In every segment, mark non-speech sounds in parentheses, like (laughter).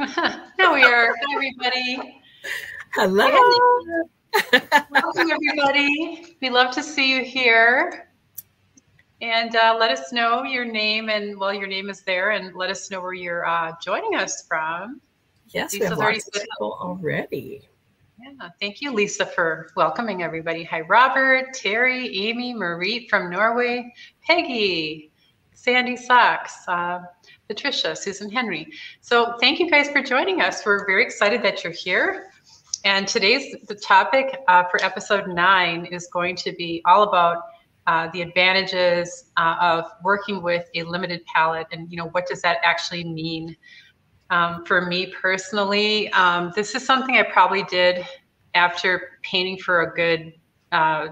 (laughs) Here we are. Hi, everybody. Hello. Welcome, everybody. We love to see you here. And uh, let us know your name and, well, your name is there, and let us know where you're uh, joining us from. Yes, we have of people already. Yeah, thank you, Lisa, for welcoming everybody. Hi, Robert, Terry, Amy, Marie from Norway, Peggy, Sandy Socks, uh, Patricia, Susan Henry. So thank you guys for joining us. We're very excited that you're here. And today's the topic uh, for episode nine is going to be all about uh, the advantages uh, of working with a limited palette and you know what does that actually mean um, for me personally um, this is something i probably did after painting for a good uh,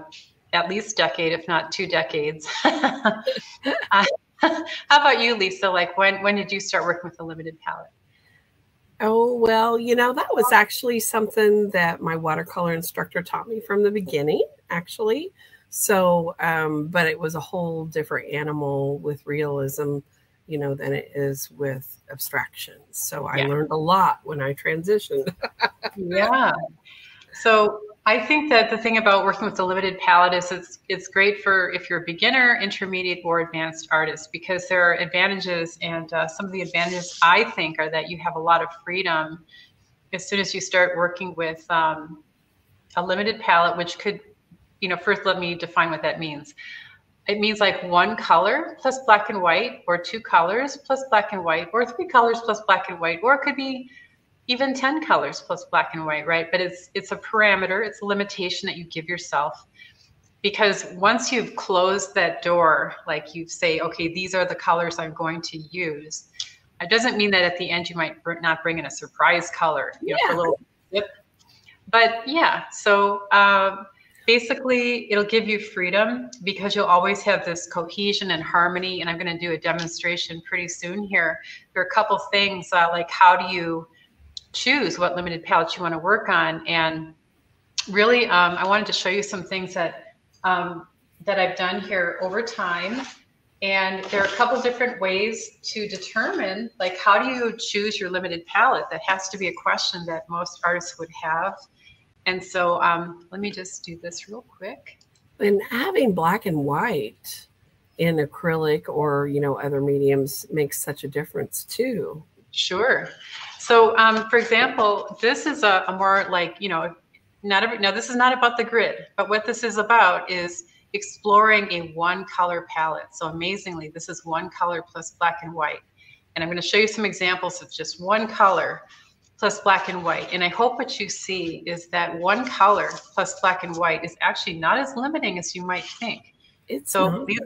at least decade if not two decades (laughs) uh, how about you, Lisa? Like when when did you start working with a limited palette? Oh, well, you know, that was actually something that my watercolor instructor taught me from the beginning, actually. So, um, but it was a whole different animal with realism, you know, than it is with abstraction. So I yeah. learned a lot when I transitioned. (laughs) yeah. So I think that the thing about working with the limited palette is it's it's great for if you're a beginner, intermediate, or advanced artist because there are advantages, and uh, some of the advantages I think are that you have a lot of freedom as soon as you start working with um, a limited palette, which could, you know, first let me define what that means. It means like one color plus black and white, or two colors plus black and white, or three colors plus black and white, or it could be even 10 colors plus black and white, right? But it's it's a parameter, it's a limitation that you give yourself. Because once you've closed that door, like you say, okay, these are the colors I'm going to use. It doesn't mean that at the end you might not bring in a surprise color, you yeah. know, for a little dip. But yeah, so um, basically it'll give you freedom because you'll always have this cohesion and harmony. And I'm going to do a demonstration pretty soon here. There are a couple things uh, like how do you choose what limited palettes you want to work on. And really, um, I wanted to show you some things that um, that I've done here over time. And there are a couple different ways to determine, like, how do you choose your limited palette? That has to be a question that most artists would have. And so um, let me just do this real quick. And having black and white in acrylic or, you know, other mediums makes such a difference too. Sure. So, um, for example, this is a, a, more like, you know, not every, now this is not about the grid, but what this is about is exploring a one color palette. So amazingly, this is one color plus black and white. And I'm going to show you some examples of just one color plus black and white. And I hope what you see is that one color plus black and white is actually not as limiting as you might think. It's so these,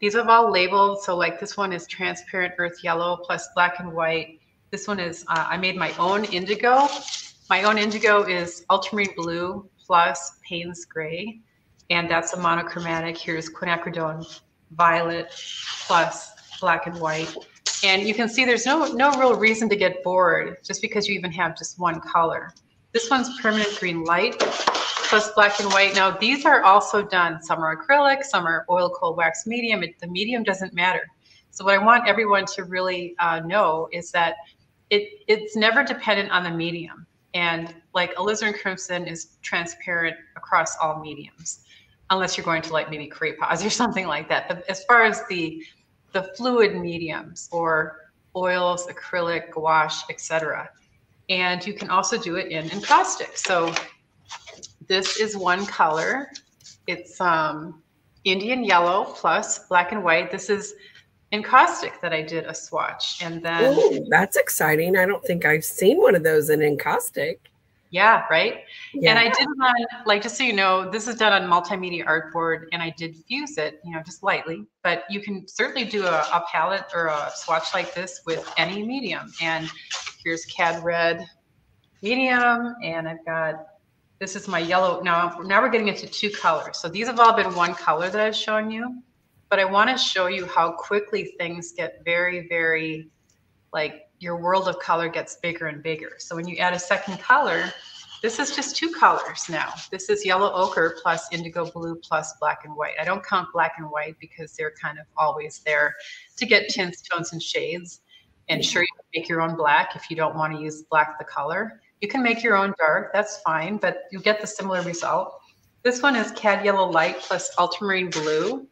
these are all labeled. So like this one is transparent earth yellow plus black and white. This one is, uh, I made my own indigo. My own indigo is ultramarine blue plus Payne's gray. And that's a monochromatic. Here's quinacridone violet plus black and white. And you can see there's no, no real reason to get bored just because you even have just one color. This one's permanent green light plus black and white. Now these are also done, some are acrylic, some are oil cold wax medium. It, the medium doesn't matter. So what I want everyone to really uh, know is that it it's never dependent on the medium. And like alizarin crimson is transparent across all mediums, unless you're going to like maybe crayons or (laughs) something like that. But as far as the the fluid mediums or oils, acrylic, gouache, etc. And you can also do it in encaustic. So this is one color. It's um, Indian yellow plus black and white. This is encaustic that I did a swatch. And then Ooh, that's exciting. I don't think I've seen one of those in encaustic. Yeah, right. Yeah. And I did on like just so you know, this is done on multimedia artboard and I did fuse it, you know, just lightly. But you can certainly do a, a palette or a swatch like this with any medium. And here's cad red medium, and I've got this is my yellow. Now, now we're getting into two colors. So these have all been one color that I've shown you but I want to show you how quickly things get very, very like your world of color gets bigger and bigger. So when you add a second color, this is just two colors now. This is yellow ochre plus indigo blue plus black and white. I don't count black and white because they're kind of always there to get tints, tones, and shades. And sure, you can make your own black if you don't want to use black the color. You can make your own dark, that's fine, but you get the similar result. This one is Cad Yellow Light plus Ultramarine Blue.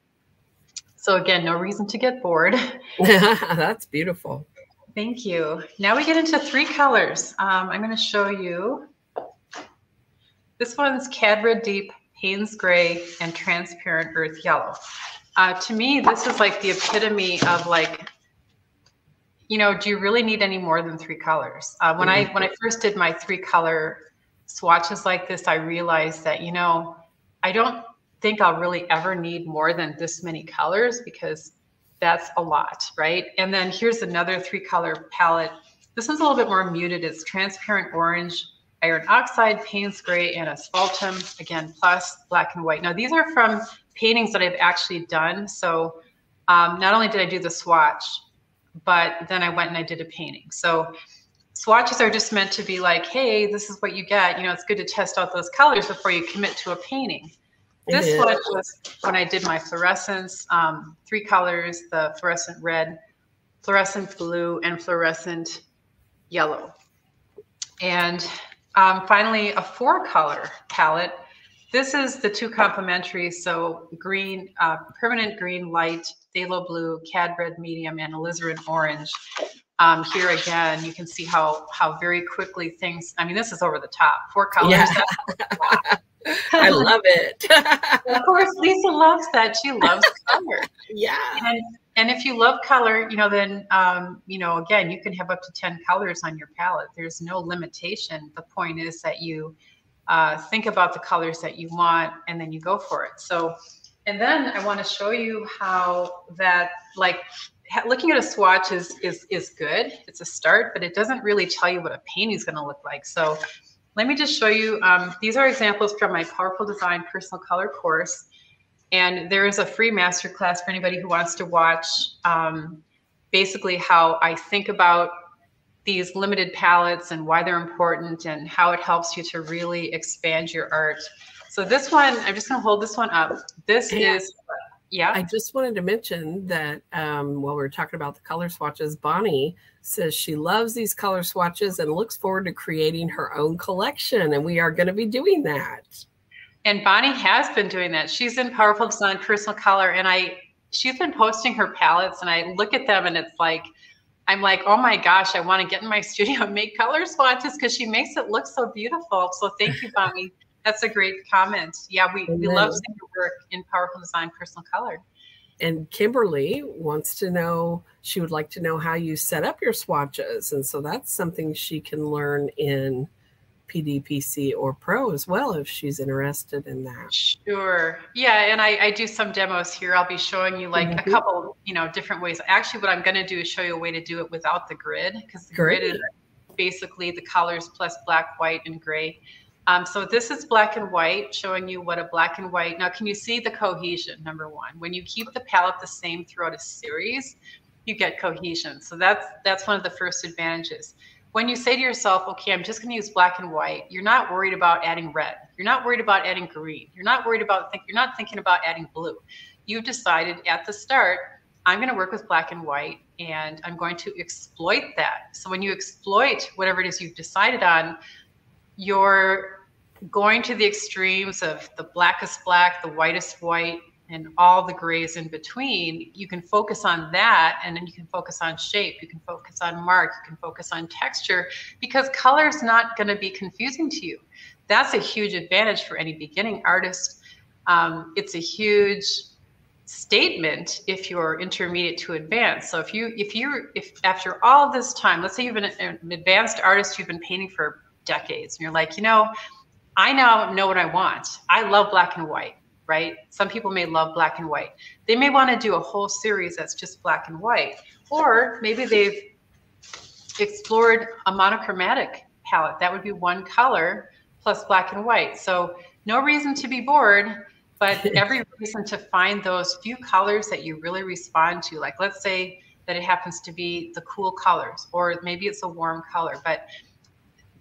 So again, no reason to get bored. (laughs) That's beautiful. Thank you. Now we get into three colors. Um, I'm going to show you. This one's Cad Red Deep, Payne's Gray, and Transparent Earth Yellow. Uh, to me, this is like the epitome of like, you know, do you really need any more than three colors? Uh, when I when I first did my three color swatches like this, I realized that you know, I don't think I'll really ever need more than this many colors because that's a lot, right? And then here's another three color palette. This one's a little bit more muted. It's transparent orange, iron oxide, Payne's gray, and asphaltum, again, plus black and white. Now these are from paintings that I've actually done. So um, not only did I do the swatch, but then I went and I did a painting. So swatches are just meant to be like, hey, this is what you get. You know, it's good to test out those colors before you commit to a painting. This swatch was when I did my fluorescence, um, three colors, the fluorescent red, fluorescent blue, and fluorescent yellow. And um, finally, a four color palette. This is the two complementary, so green, uh, permanent green light, phthalo blue, cad red medium, and alizarin orange. Um, here again, you can see how how very quickly things. I mean, this is over the top. Four colors. Yeah. (laughs) I (laughs) love it. (laughs) of course, Lisa loves that. She loves color. Yeah. And, and if you love color, you know, then, um, you know, again, you can have up to 10 colors on your palette. There's no limitation. The point is that you uh, think about the colors that you want and then you go for it. So, and then I want to show you how that, like, looking at a swatch is is is good. It's a start, but it doesn't really tell you what a painting is going to look like. So let me just show you, um, these are examples from my Powerful Design Personal Color course. And there is a free masterclass for anybody who wants to watch um, basically how I think about these limited palettes and why they're important and how it helps you to really expand your art. So this one, I'm just gonna hold this one up. This is, yeah. I just wanted to mention that um, while we are talking about the color swatches, Bonnie says she loves these color swatches and looks forward to creating her own collection. And we are going to be doing that. And Bonnie has been doing that. She's in Powerful Design Personal Color, and I she's been posting her palettes, and I look at them, and it's like I'm like, oh my gosh, I want to get in my (laughs) studio and make color swatches because she makes it look so beautiful. So thank you, Bonnie. That's a great comment. Yeah, we, we love seeing your work in Powerful Design Personal Color and Kimberly wants to know, she would like to know how you set up your swatches. And so that's something she can learn in PDPC or Pro as well if she's interested in that. Sure. Yeah. And I, I do some demos here. I'll be showing you like mm-hmm. a couple, you know, different ways. Actually, what I'm going to do is show you a way to do it without the grid because the Great. grid is basically the colors plus black, white, and gray. Um, so this is black and white, showing you what a black and white. Now, can you see the cohesion, number one? When you keep the palette the same throughout a series, you get cohesion. So that's, that's one of the first advantages. When you say to yourself, okay, I'm just gonna use black and white, you're not worried about adding red. You're not worried about adding green. You're not worried about, think, you're not thinking about adding blue. You've decided at the start, I'm going to work with black and white and I'm going to exploit that. So when you exploit whatever it is you've decided on, you're going to the extremes of the blackest black, the whitest white, and all the grays in between, you can focus on that and then you can focus on shape, you can focus on mark, you can focus on texture because color is not going to be confusing to you. That's a huge advantage for any beginning artist. Um, it's a huge statement if you're intermediate to advanced. So if you if you if after all this time, let's say you've been an advanced artist, you've been painting for decades and you're like, you know, I now know what I want. I love black and white, right? Some people may love black and white. They may want to do a whole series that's just black and white, or maybe they've explored a monochromatic palette. That would be one color plus black and white. So no reason to be bored, but (laughs) every reason to find those few colors that you really respond to. Like let's say that it happens to be the cool colors, or maybe it's a warm color, but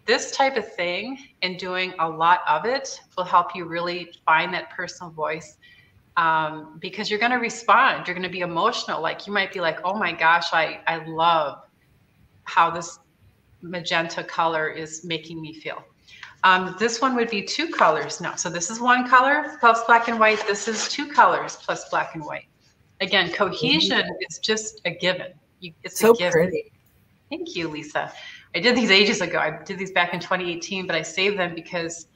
this type of thing and doing a lot of it will help you really find that personal voice um, because you're going to respond you're going to be emotional like you might be like oh my gosh i i love how this magenta color is making me feel. Um, this one would be two colors now. So this is one color plus black and white. This is two colors plus black and white. Again, cohesion mm -hmm. is just a given. You, it's so a given. pretty. Thank you, Lisa. I did these ages ago. I did these back in 2018, but I saved them because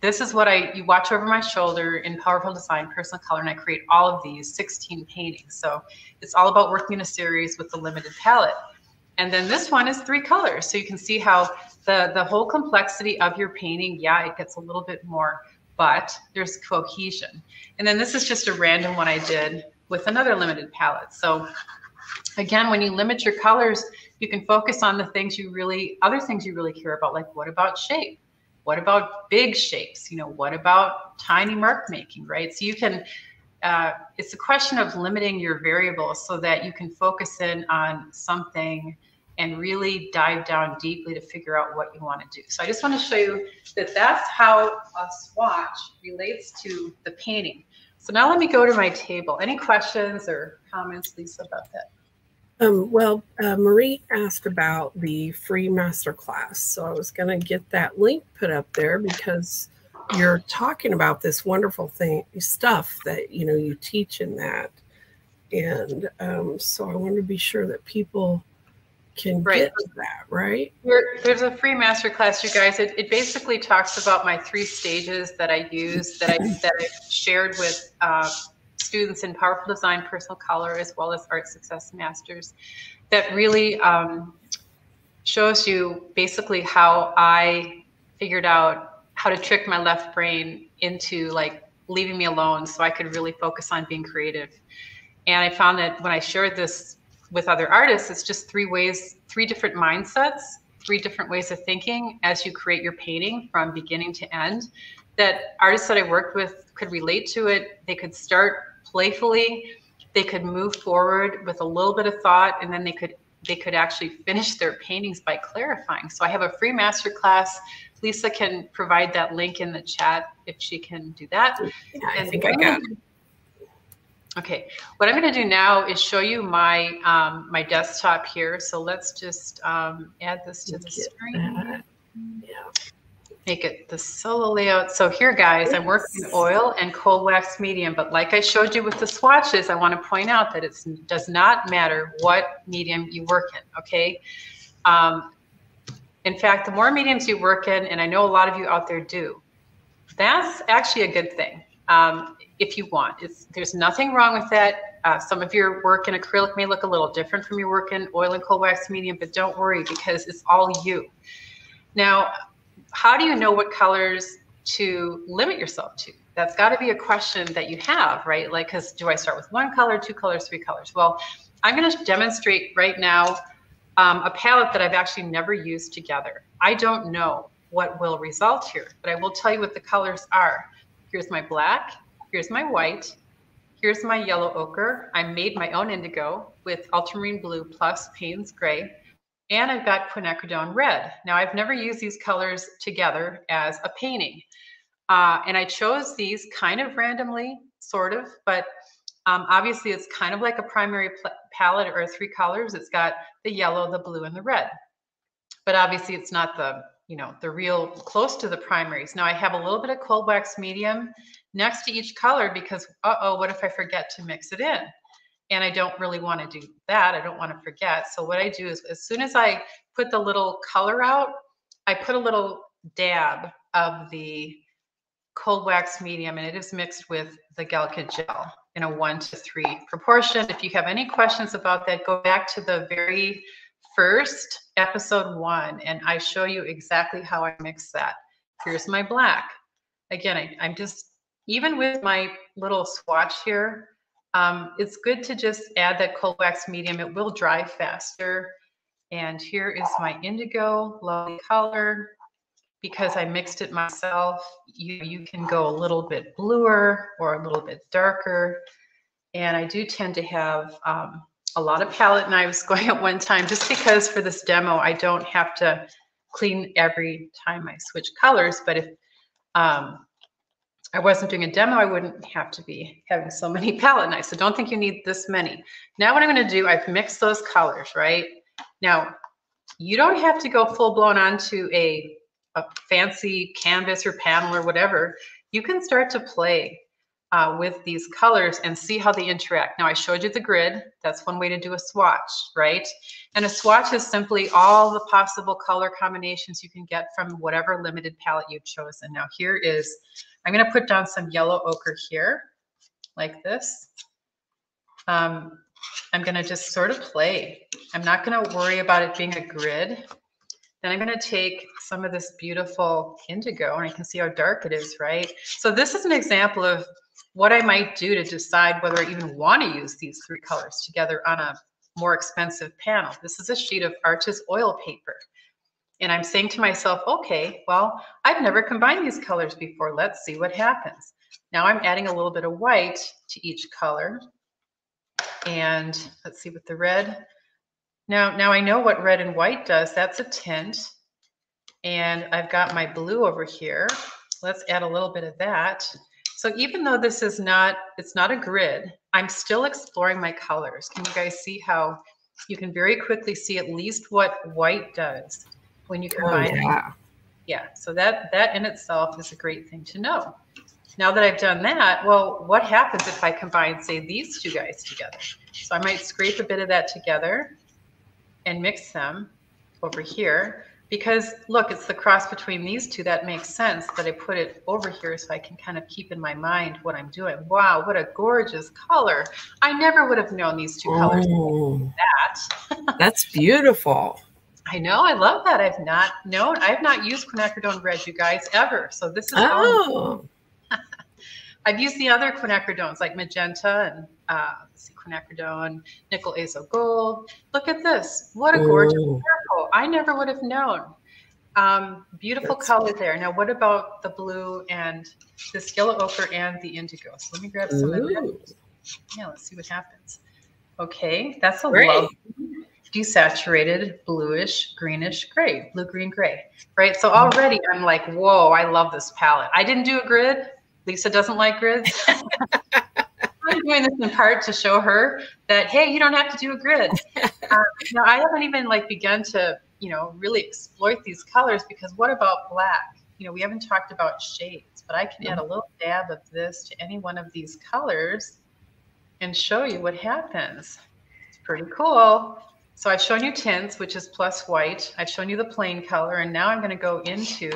this is what I, you watch over my shoulder in Powerful Design, Personal Color, and I create all of these 16 paintings. So it's all about working in a series with a limited palette. And then this one is three colors. So you can see how the, the whole complexity of your painting, yeah, it gets a little bit more, but there's cohesion. And then this is just a random one I did with another limited palette. So again, when you limit your colors, you can focus on the things you really, other things you really care about, like what about shape? What about big shapes? You know, what about tiny mark making, right? So you can, uh, it's a question of limiting your variables so that you can focus in on something and really dive down deeply to figure out what you want to do. So I just want to show you that that's how a swatch relates to the painting. So now let me go to my table. Any questions or comments, Lisa, about that? Um, well, uh, Marie asked about the free masterclass. So I was going to get that link put up there because you're talking about this wonderful thing stuff that, you know, you teach in that. And um, so I want to be sure that people can right. get to that, right? there's a free masterclass, you guys. It, it basically talks about my three stages that I use that I that I shared with uh, students in Powerful Design, Personal Color, as well as Art Success Masters, that really um, shows you basically how I figured out how to trick my left brain into like leaving me alone so I could really focus on being creative. And I found that when I shared this with other artists, it's just three ways, three different mindsets, three different ways of thinking as you create your painting from beginning to end. That artists that I worked with could relate to it. They could start playfully. They could move forward with a little bit of thought, and then they could they could actually finish their paintings by clarifying. So I have a free master class. Lisa can provide that link in the chat if she can do that. Yeah, I and think I got it. Okay, what I'm going to do now is show you my um, my desktop here. So let's just um, add this to the screen. Yeah make it the solo layout. So here, guys, I'm working oil and cold wax medium, but like I showed you with the swatches, I want to point out that it does not matter what medium you work in, okay? Um, in fact, the more mediums you work in, and I know a lot of you out there do, that's actually a good thing um, if you want. It's, there's nothing wrong with that. Uh, some of your work in acrylic may look a little different from your work in oil and cold wax medium, but don't worry because it's all you. Now, how do you know what colors to limit yourself to? That's got to be a question that you have, right? Like, because do I start with one color, two colors, three colors? Well, I'm going to demonstrate right now um, a palette that I've actually never used together. I don't know what will result here, but I will tell you what the colors are. Here's my black, here's my white, here's my yellow ochre. I made my own indigo with ultramarine blue plus Payne's gray. And I've got quinacridone red. Now I've never used these colors together as a painting. Uh, and I chose these kind of randomly, sort of, but um, obviously it's kind of like a primary palette or three colors. It's got the yellow, the blue, and the red. But obviously it's not the, you know, the real close to the primaries. Now I have a little bit of cold wax medium next to each color because, uh-oh, what if I forget to mix it in? And I don't really want to do that. I don't want to forget. So what I do is as soon as I put the little color out, I put a little dab of the cold wax medium and it is mixed with the Galkyd gel in a one to three proportion. If you have any questions about that, go back to the very first episode one and I show you exactly how I mix that. Here's my black. Again, I, I'm just, even with my little swatch here, um, it's good to just add that cold wax medium. It will dry faster. And here is my indigo, lovely color. Because I mixed it myself, you, you can go a little bit bluer or a little bit darker. And I do tend to have um, a lot of palette knives (laughs) going at one time just because for this demo, I don't have to clean every time I switch colors. But if um, I wasn't doing a demo, I wouldn't have to be having so many (laughs) palette knives. So don't think you need this many. Now what I'm gonna do, I've mixed those colors, right? Now, you don't have to go full blown onto a, a fancy canvas or panel or whatever. You can start to play uh, with these colors and see how they interact. Now I showed you the grid. That's one way to do a swatch, right? And a swatch is simply all the possible color combinations you can get from whatever limited palette you've chosen. Now here is, I'm gonna put down some yellow ochre here, like this. Um, I'm gonna just sort of play. I'm not gonna worry about it being a grid. Then I'm gonna take some of this beautiful indigo and I can see how dark it is, right? So this is an example of what I might do to decide whether I even want to use these three colors together on a more expensive panel. This is a sheet of Arches oil paper. And I'm saying to myself, okay, well, I've never combined these colors before. Let's see what happens. Now I'm adding a little bit of white to each color. And let's see with the red. Now, now I know what red and white does. That's a tint. And I've got my blue over here. Let's add a little bit of that. So even though this is not, it's not a grid, I'm still exploring my colors. Can you guys see how you can very quickly see at least what white does when you oh, combine oh, yeah. Yeah, so that, that in itself is a great thing to know. Now that I've done that, well, what happens if I combine, say, these two guys together? So I might scrape a bit of that together and mix them over here because look, it's the cross between these two that makes sense that I put it over here so I can kind of keep in my mind what I'm doing. Wow, what a gorgeous color. I never would have known these two colors. Oh, that. (laughs) that's beautiful. I know, I love that. I've not known, I've not used quinacridone red, you guys, ever. So this is oh. (laughs) I've used the other quinacridones like magenta and uh, see, quinacridone, nickel azo gold. Look at this. What a gorgeous Ooh. purple. I never would have known. Um, beautiful That's color there. Now, what about the blue and this yellow ochre and the indigo? So let me grab some Ooh. of that. Yeah, let's see what happens. Okay, that's a Great. lovely desaturated bluish greenish gray, blue green gray, right? So already I'm like, whoa, I love this palette. I didn't do a grid. Lisa doesn't like grids. (laughs) (laughs) I'm doing this in part to show her that hey, you don't have to do a grid. Uh, (laughs) now I haven't even like begun to you know really exploit these colors because what about black? You know we haven't talked about shades, but I can add a little dab of this to any one of these colors and show you what happens. It's pretty cool. So I've shown you tints, which is plus white. I've shown you the plain color, and now I'm going to go into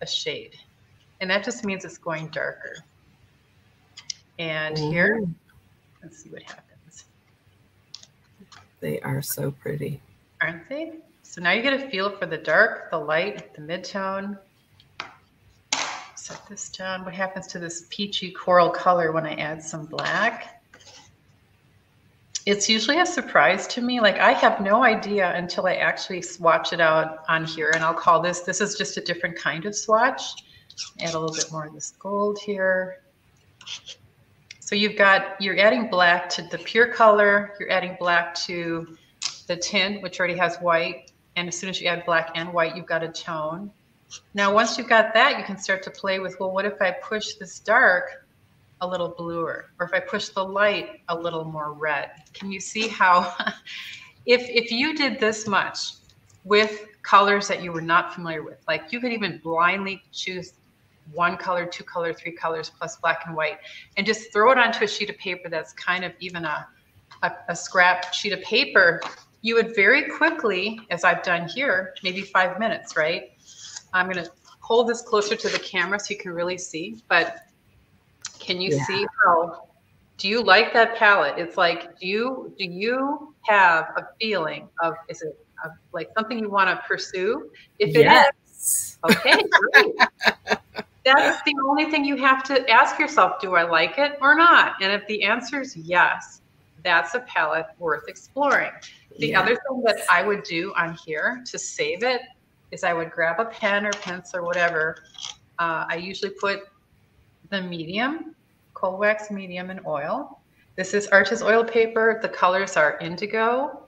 a shade. And that just means it's going darker. And Ooh. here, let's see what happens. They are so pretty. Aren't they? So now you get a feel for the dark, the light, the mid-tone. Set this down. What happens to this peachy coral color when I add some black? It's usually a surprise to me. Like I have no idea until I actually swatch it out on here. And I'll call this, this is just a different kind of swatch. Add a little bit more of this gold here. So you've got, you're adding black to the pure color, you're adding black to the tint, which already has white. And as soon as you add black and white, you've got a tone. Now, once you've got that, you can start to play with, well, what if I push this dark a little bluer? Or if I push the light a little more red? Can you see how, (laughs) if, if you did this much with colors that you were not familiar with, like you could even blindly choose one color, two color, three colors plus black and white, and just throw it onto a sheet of paper that's kind of even a, a, a scrap sheet of paper, you would very quickly, as I've done here, maybe five minutes, right? I'm going to hold this closer to the camera so you can really see, but can you yeah. see how, do you like that palette? It's like, do you, do you have a feeling of, is it like something you want to pursue? If it yes. is, okay, great. (laughs) that's the only thing you have to ask yourself do I like it or not? And if the answer is yes, that's a palette worth exploring. The yes. other thing that I would do on here to save it is I would grab a pen or pencil or whatever. Uh, I usually put the medium, cold wax medium and oil. This is Arches oil paper. The colors are indigo,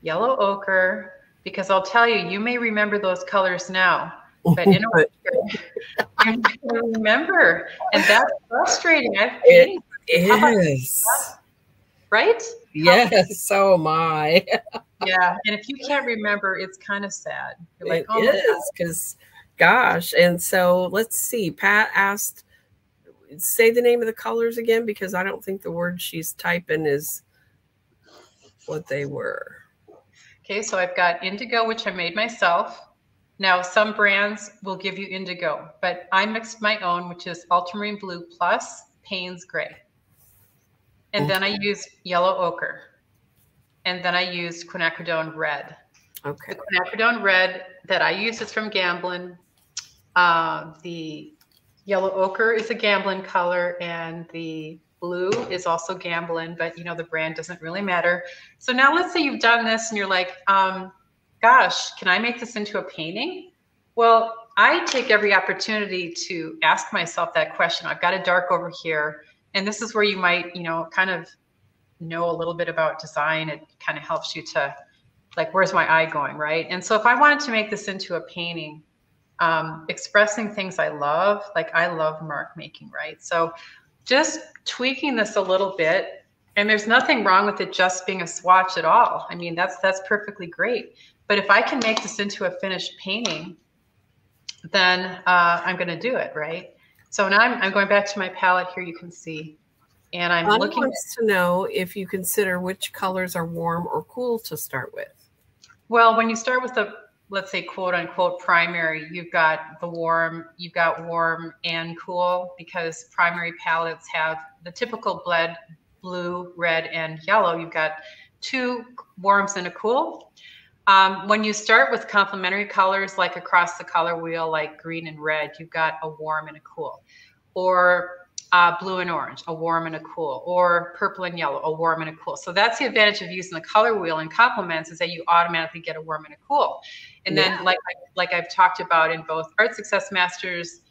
yellow ochre, because I'll tell you, you may remember those colors now but in a way, (laughs) (laughs) remember, and that's frustrating. I've it is. right? Yes, so am I. (laughs) yeah, and if you can't remember, it's kind of sad. You're like, it oh because, gosh, and so let's see. Pat asked, say the name of the colors again because I don't think the word she's typing is what they were. Okay, so I've got indigo, which I made myself. Now, some brands will give you indigo, but I mixed my own, which is ultramarine blue plus Payne's gray. And okay. then I used yellow ochre. And then I used quinacridone red. Okay. The quinacridone red that I use is from Gamblin. Uh, the yellow ochre is a Gamblin color, and the blue is also Gamblin, but you know, the brand doesn't really matter. So now let's say you've done this and you're like, um, gosh, can I make this into a painting? Well, I take every opportunity to ask myself that question. I've got a dark over here, and this is where you might, you know, kind of know a little bit about design. It kind of helps you to like, where's my eye going, right? And so if I wanted to make this into a painting, um, expressing things I love, like I love mark making, right? So just tweaking this a little bit, and there's nothing wrong with it just being a swatch at all. I mean, that's that's perfectly great. But if I can make this into a finished painting, then uh, I'm going to do it, right? So now I'm, I'm going back to my palette here. You can see, and I'm looking. wants to know if you consider which colors are warm or cool to start with. Well, when you start with the let's say quote unquote primary, you've got the warm, you've got warm and cool because primary palettes have the typical blue, red, and yellow. You've got two warms and a cool. Um, when you start with complementary colors, like across the color wheel, like green and red, you've got a warm and a cool. Or uh, blue and orange, a warm and a cool, or purple and yellow, a warm and a cool. So that's the advantage of using the color wheel and complements is that you automatically get a warm and a cool. And then yeah. like, like I've talked about in both Art Success Masters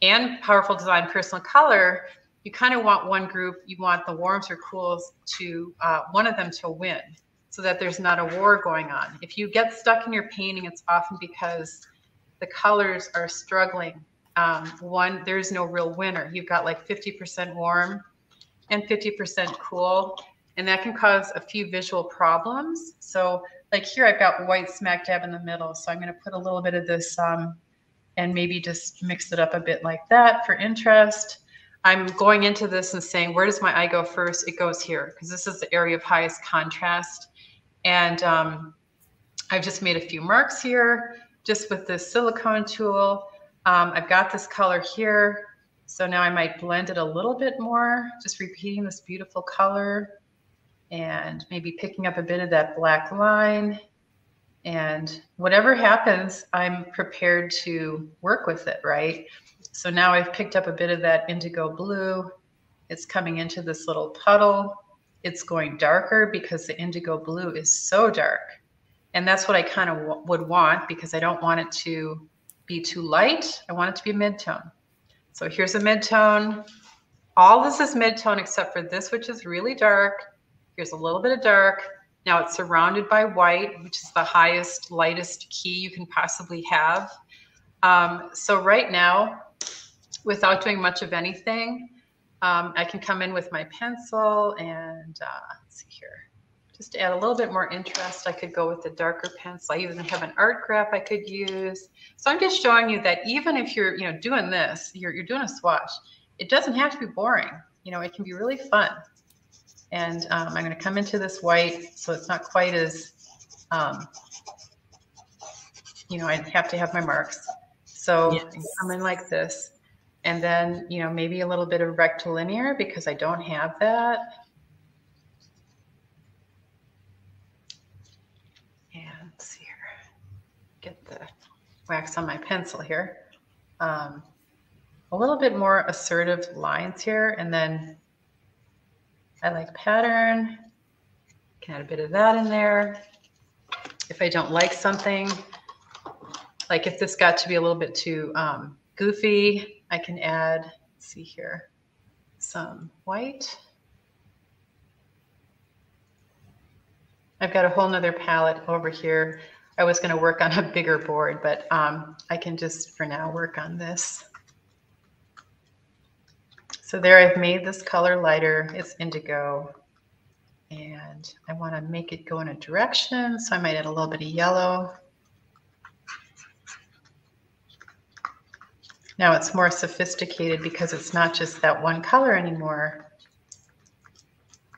and Powerful Design Personal Color, you kind of want one group, you want the warms or cools to, uh, one of them to win so that there's not a war going on. If you get stuck in your painting, it's often because the colors are struggling um, one, there's no real winner. You've got like 50% warm and 50% cool, and that can cause a few visual problems. So like here, I've got white smack dab in the middle. So I'm going to put a little bit of this um, and maybe just mix it up a bit like that for interest. I'm going into this and saying, where does my eye go first? It goes here because this is the area of highest contrast. And um, I've just made a few marks here just with this silicone tool. Um, I've got this color here. So now I might blend it a little bit more, just repeating this beautiful color and maybe picking up a bit of that black line. And whatever happens, I'm prepared to work with it, right? So now I've picked up a bit of that indigo blue. It's coming into this little puddle. It's going darker because the indigo blue is so dark. And that's what I kind of would want because I don't want it to be too light. I want it to be mid-tone. So here's a mid-tone. All this is mid-tone except for this, which is really dark. Here's a little bit of dark. Now it's surrounded by white, which is the highest, lightest key you can possibly have. Um, so right now, without doing much of anything, um, I can come in with my pencil and uh, let's see here. Just to add a little bit more interest, I could go with the darker pencil. I even have an ArtGraf I could use. So I'm just showing you that even if you're, you know, doing this, you're, you're doing a swatch, it doesn't have to be boring. You know, it can be really fun. And um, I'm going to come into this white so it's not quite as, um, you know, I have to have my marks. So yes. come in like this. And then, you know, maybe a little bit of rectilinear because I don't have that. get the wax on my pencil here. Um, a little bit more assertive lines here. And then I like pattern. Can add a bit of that in there. If I don't like something, like if this got to be a little bit too um, goofy, I can add, see here, some white. I've got a whole nother palette over here I was going to work on a bigger board, but um, I can just for now work on this. So there I've made this color lighter. It's indigo. And I want to make it go in a direction, so I might add a little bit of yellow. Now it's more sophisticated because it's not just that one color anymore.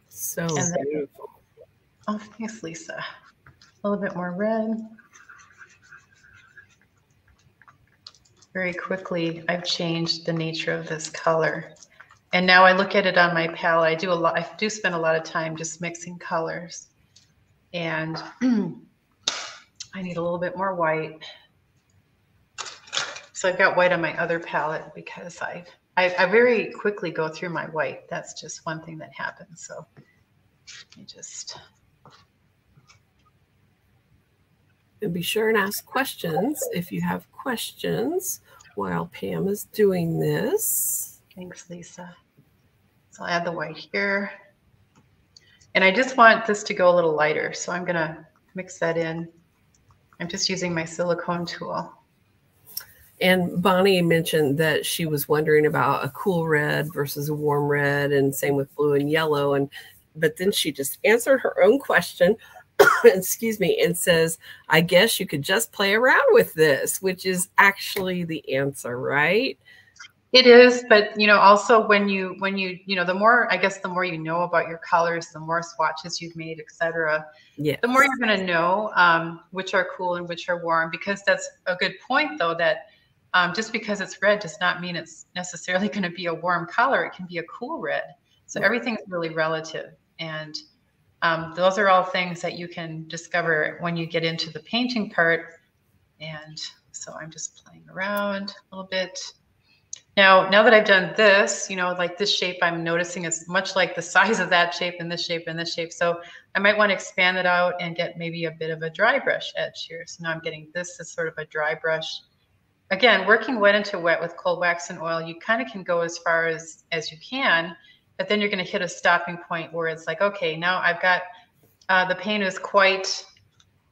So then, beautiful. Oh, thanks, Lisa. A little bit more red. Very quickly, I've changed the nature of this color. And now I look at it on my palette. I do a lot, I do spend a lot of time just mixing colors. And (clears throat) I need a little bit more white. So I've got white on my other palette because I, I, I very quickly go through my white. That's just one thing that happens. So let me just. And be sure and ask questions if you have questions while Pam is doing this. Thanks, Lisa. So I'll add the white here. And I just want this to go a little lighter. So I'm going to mix that in. I'm just using my silicone tool. And Bonnie mentioned that she was wondering about a cool red versus a warm red, and same with blue and yellow. And but then she just answered her own question, (laughs) excuse me, and says, "I guess you could just play around with this," which is actually the answer, right? It is, but you know, also when you when you you know, the more I guess the more you know about your colors, the more swatches you've made, etc. Yeah. The more you're going to know um, which are cool and which are warm. Because that's a good point, though. That um, just because it's red does not mean it's necessarily going to be a warm color. It can be a cool red. So everything's really relative, and um, those are all things that you can discover when you get into the painting part. And so I'm just playing around a little bit. Now, now that I've done this, you know, like this shape, I'm noticing is much like the (laughs) size of that shape and this shape and this shape. So I might want to expand it out and get maybe a bit of a dry brush edge here. So now I'm getting this as sort of a dry brush. Again, working wet into wet with cold wax and oil, you kind of can go as far as, as you can, but then you're going to hit a stopping point where it's like, okay, now I've got, uh, the paint is quite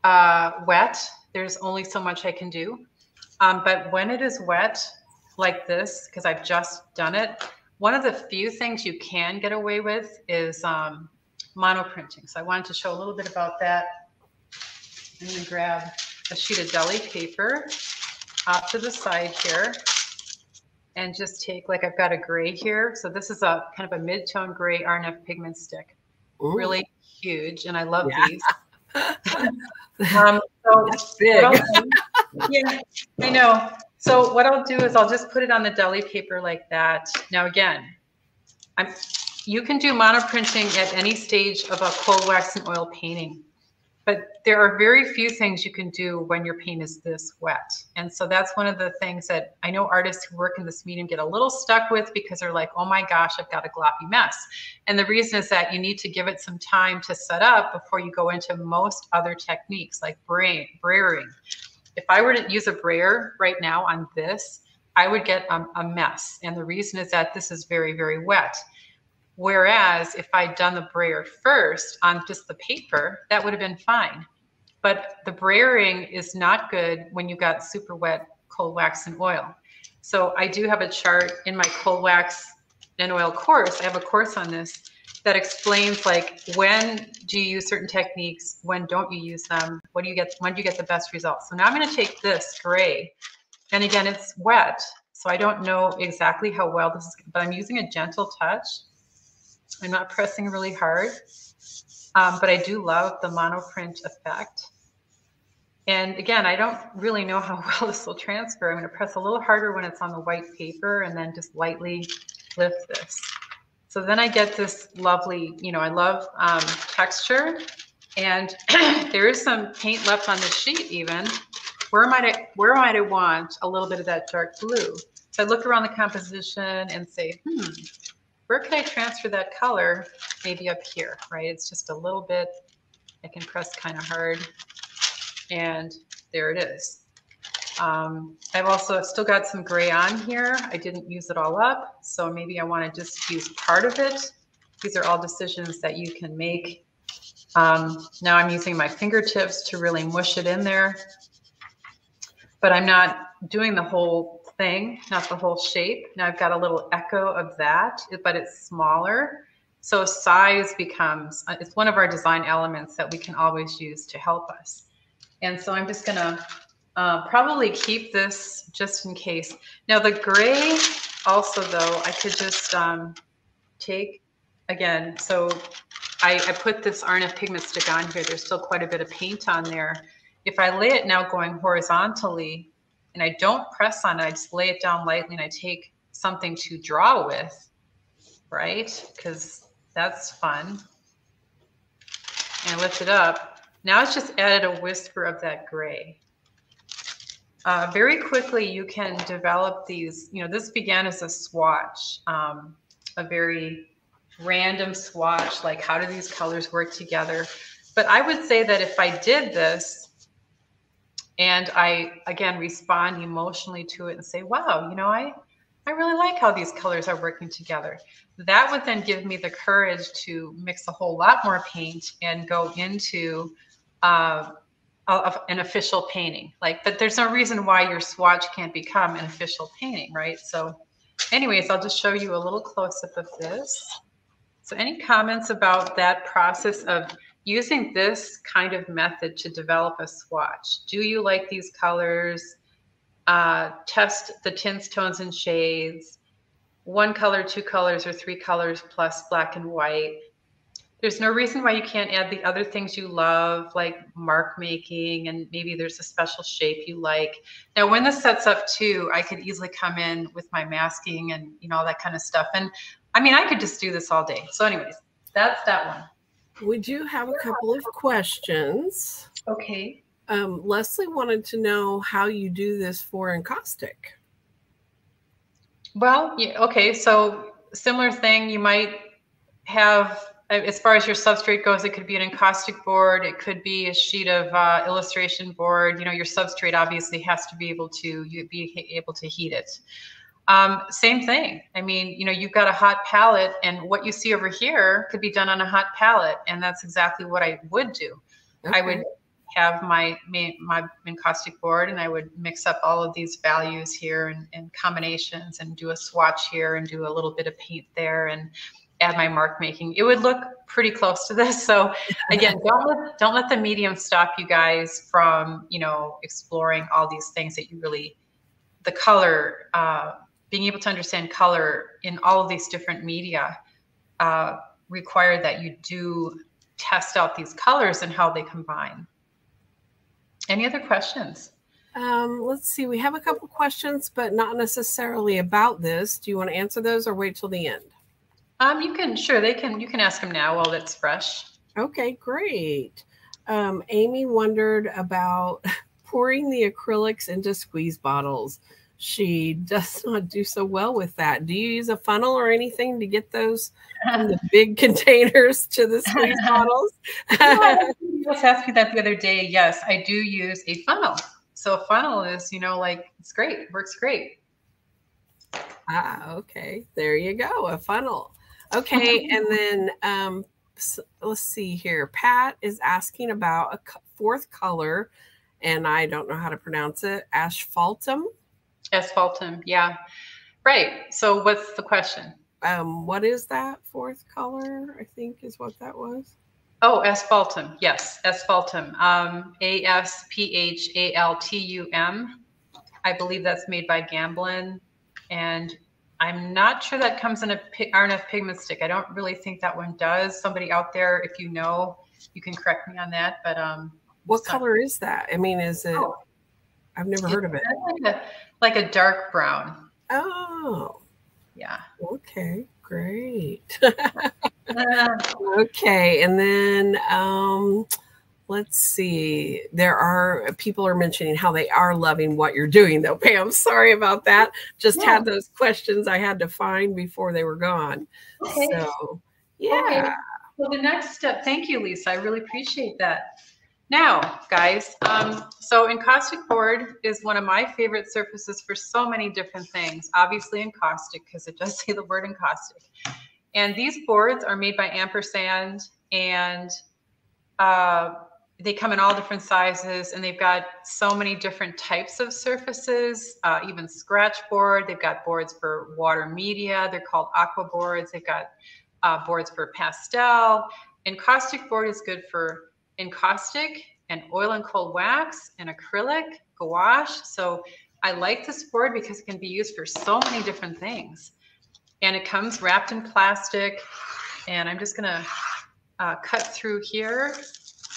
uh, wet. There's only so much I can do. Um, but when it is wet, like this because I've just done it. One of the few things you can get away with is um, monoprinting. So I wanted to show a little bit about that. I'm going to grab a sheet of deli paper off to the side here and just take, like I've got a gray here. So this is a kind of a mid-tone gray R&F pigment stick. Ooh. Really huge. And I love yeah. these. (laughs) um, so That's big. (laughs) yeah, I know. So what I'll do is I'll just put it on the deli paper like that. Now again, I'm, you can do monoprinting at any stage of a cold wax and oil painting, but there are very few things you can do when your paint is this wet. And so that's one of the things that I know artists who work in this medium get a little stuck with because they're like, oh my gosh, I've got a gloppy mess. And the reason is that you need to give it some time to set up before you go into most other techniques like brayering if I were to use a brayer right now on this, I would get a, a mess. And the reason is that this is very, very wet. Whereas if I'd done the brayer first on just the paper, that would have been fine. But the brayering is not good when you've got super wet cold wax and oil. So I do have a chart in my cold wax and oil course. I have a course on this that explains like when do you use certain techniques, when don't you use them, what do you get, when do you get the best results. So now I'm going to take this gray, and again, it's wet, so I don't know exactly how well this is, but I'm using a gentle touch. I'm not pressing really hard, um, but I do love the monoprint effect. And again, I don't really know how (laughs) well this will transfer. I'm going to press a little harder when it's on the white paper and then just lightly lift this. So then I get this lovely, you know, I love um, texture and (clears throat) there is some paint left on the sheet even. Where might I, where might I want a little bit of that dark blue? So I look around the composition and say, hmm, where can I transfer that color? Maybe up here, right? It's just a little bit, I can press kind of hard and there it is. Um, I've also still got some gray on here. I didn't use it all up, so maybe I want to just use part of it. These are all decisions that you can make. Um, now I'm using my fingertips to really mush it in there, but I'm not doing the whole thing, not the whole shape. Now I've got a little echo of that, but it's smaller. So size becomes, uh, it's one of our design elements that we can always use to help us. And so I'm just gonna uh, probably keep this just in case. Now the gray also though, I could just um, take again, so I, I put this R&F pigment stick on here. There's still quite a bit of paint on there. If I lay it now going horizontally and I don't press on it, I just lay it down lightly and I take something to draw with, right? Because that's fun. And lift it up. Now it's just added a whisper of that gray. Uh, very quickly, you can develop these. You know, this began as a swatch, um, a very random swatch, like how do these colors work together? But I would say that if I did this and I, again, respond emotionally to it and say, wow, you know, I, I really like how these colors are working together. That would then give me the courage to mix a whole lot more paint and go into uh, a, an official painting. Like, but there's no reason why your swatch can't become an official painting, right? So anyways, I'll just show you a little close up of this. So any comments about that process of using this kind of method to develop a swatch? Do you like these colors? Uh, test the tints, tones, and shades. One color, two colors, or three colors plus black and white. There's no reason why you can't add the other things you love, like mark making, and maybe there's a special shape you like. Now, when this sets up too, I could easily come in with my masking and you know all that kind of stuff. And I mean, I could just do this all day. So, anyways, that's that one. We do have a couple of questions. Okay. Um, Leslie wanted to know how you do this for encaustic. Well, yeah, okay. So, similar thing, you might have, as far as your substrate goes, it could be an encaustic board, it could be a sheet of uh, illustration board. You know, your substrate obviously has to be able to you be able to heat it. Um, same thing. I mean, you know, you've got a hot palette, and what you see over here could be done on a hot palette, and that's exactly what I would do. Okay. I would have my, my, encaustic board, and I would mix up all of these values here and, and combinations, and do a swatch here, and do a little bit of paint there, and add my mark making. It would look pretty close to this. So again, (laughs) don't let, don't let the medium stop you guys from you know exploring all these things that you really the color. Uh, being able to understand color in all of these different media uh, require that you do test out these colors and how they combine. Any other questions? Um, let's see. We have a couple questions, but not necessarily about this. Do you want to answer those or wait till the end? Um, you can sure they can. You can ask them now while it's fresh. Okay, great. Um, Amy wondered about (laughs) pouring the acrylics into squeeze bottles she does (laughs) not do so well with that. Do you use a funnel or anything to get those from the (laughs) big containers to the squeeze (laughs) bottles? you just asked me that the other day. Yes, I do use a funnel. So a funnel is, you know, like it's great, works great. Ah, okay. There you go, a funnel. Okay, and then um, so let's see here. Pat is asking about a fourth color, and I don't know how to pronounce it. Asphaltum. Asphaltum, yeah. Right. So what's the question? Um, what is that fourth color? I think is what that was. Oh, asphaltum. Yes, asphaltum. Um, A S P H A L T U M. I believe that's made by Gamblin, and I'm not sure that comes in a R&F pigment stick. I don't really think that one does. Somebody out there, if you know, you can correct me on that. But um, what color is that? I mean, is it? Oh, I've never heard of it. Like a, like a dark brown. Oh. Yeah. Okay, great. (laughs) (laughs) okay, and then um let's see. There are people are mentioning how they are loving what you're doing though. Pam, sorry about that. Just yeah. had those questions I had to find before they were gone. Okay. So, yeah. Okay. Well, the next step, thank you, Lisa. I really appreciate that. Now, guys, um, so encaustic board is one of my favorite surfaces for so many different things. Obviously encaustic, because it does (laughs) say the word encaustic. And these boards are made by Ampersand, and uh, they come in all different sizes, and they've got so many different types of surfaces, uh, even scratch board. They've got boards for water media. They're called aqua boards. They've got uh, boards for pastel. Encaustic board is good for encaustic and oil and cold wax and acrylic, gouache. So I like this board because it can be used for so many different things. And it comes wrapped in plastic. And I'm just gonna uh, cut through here.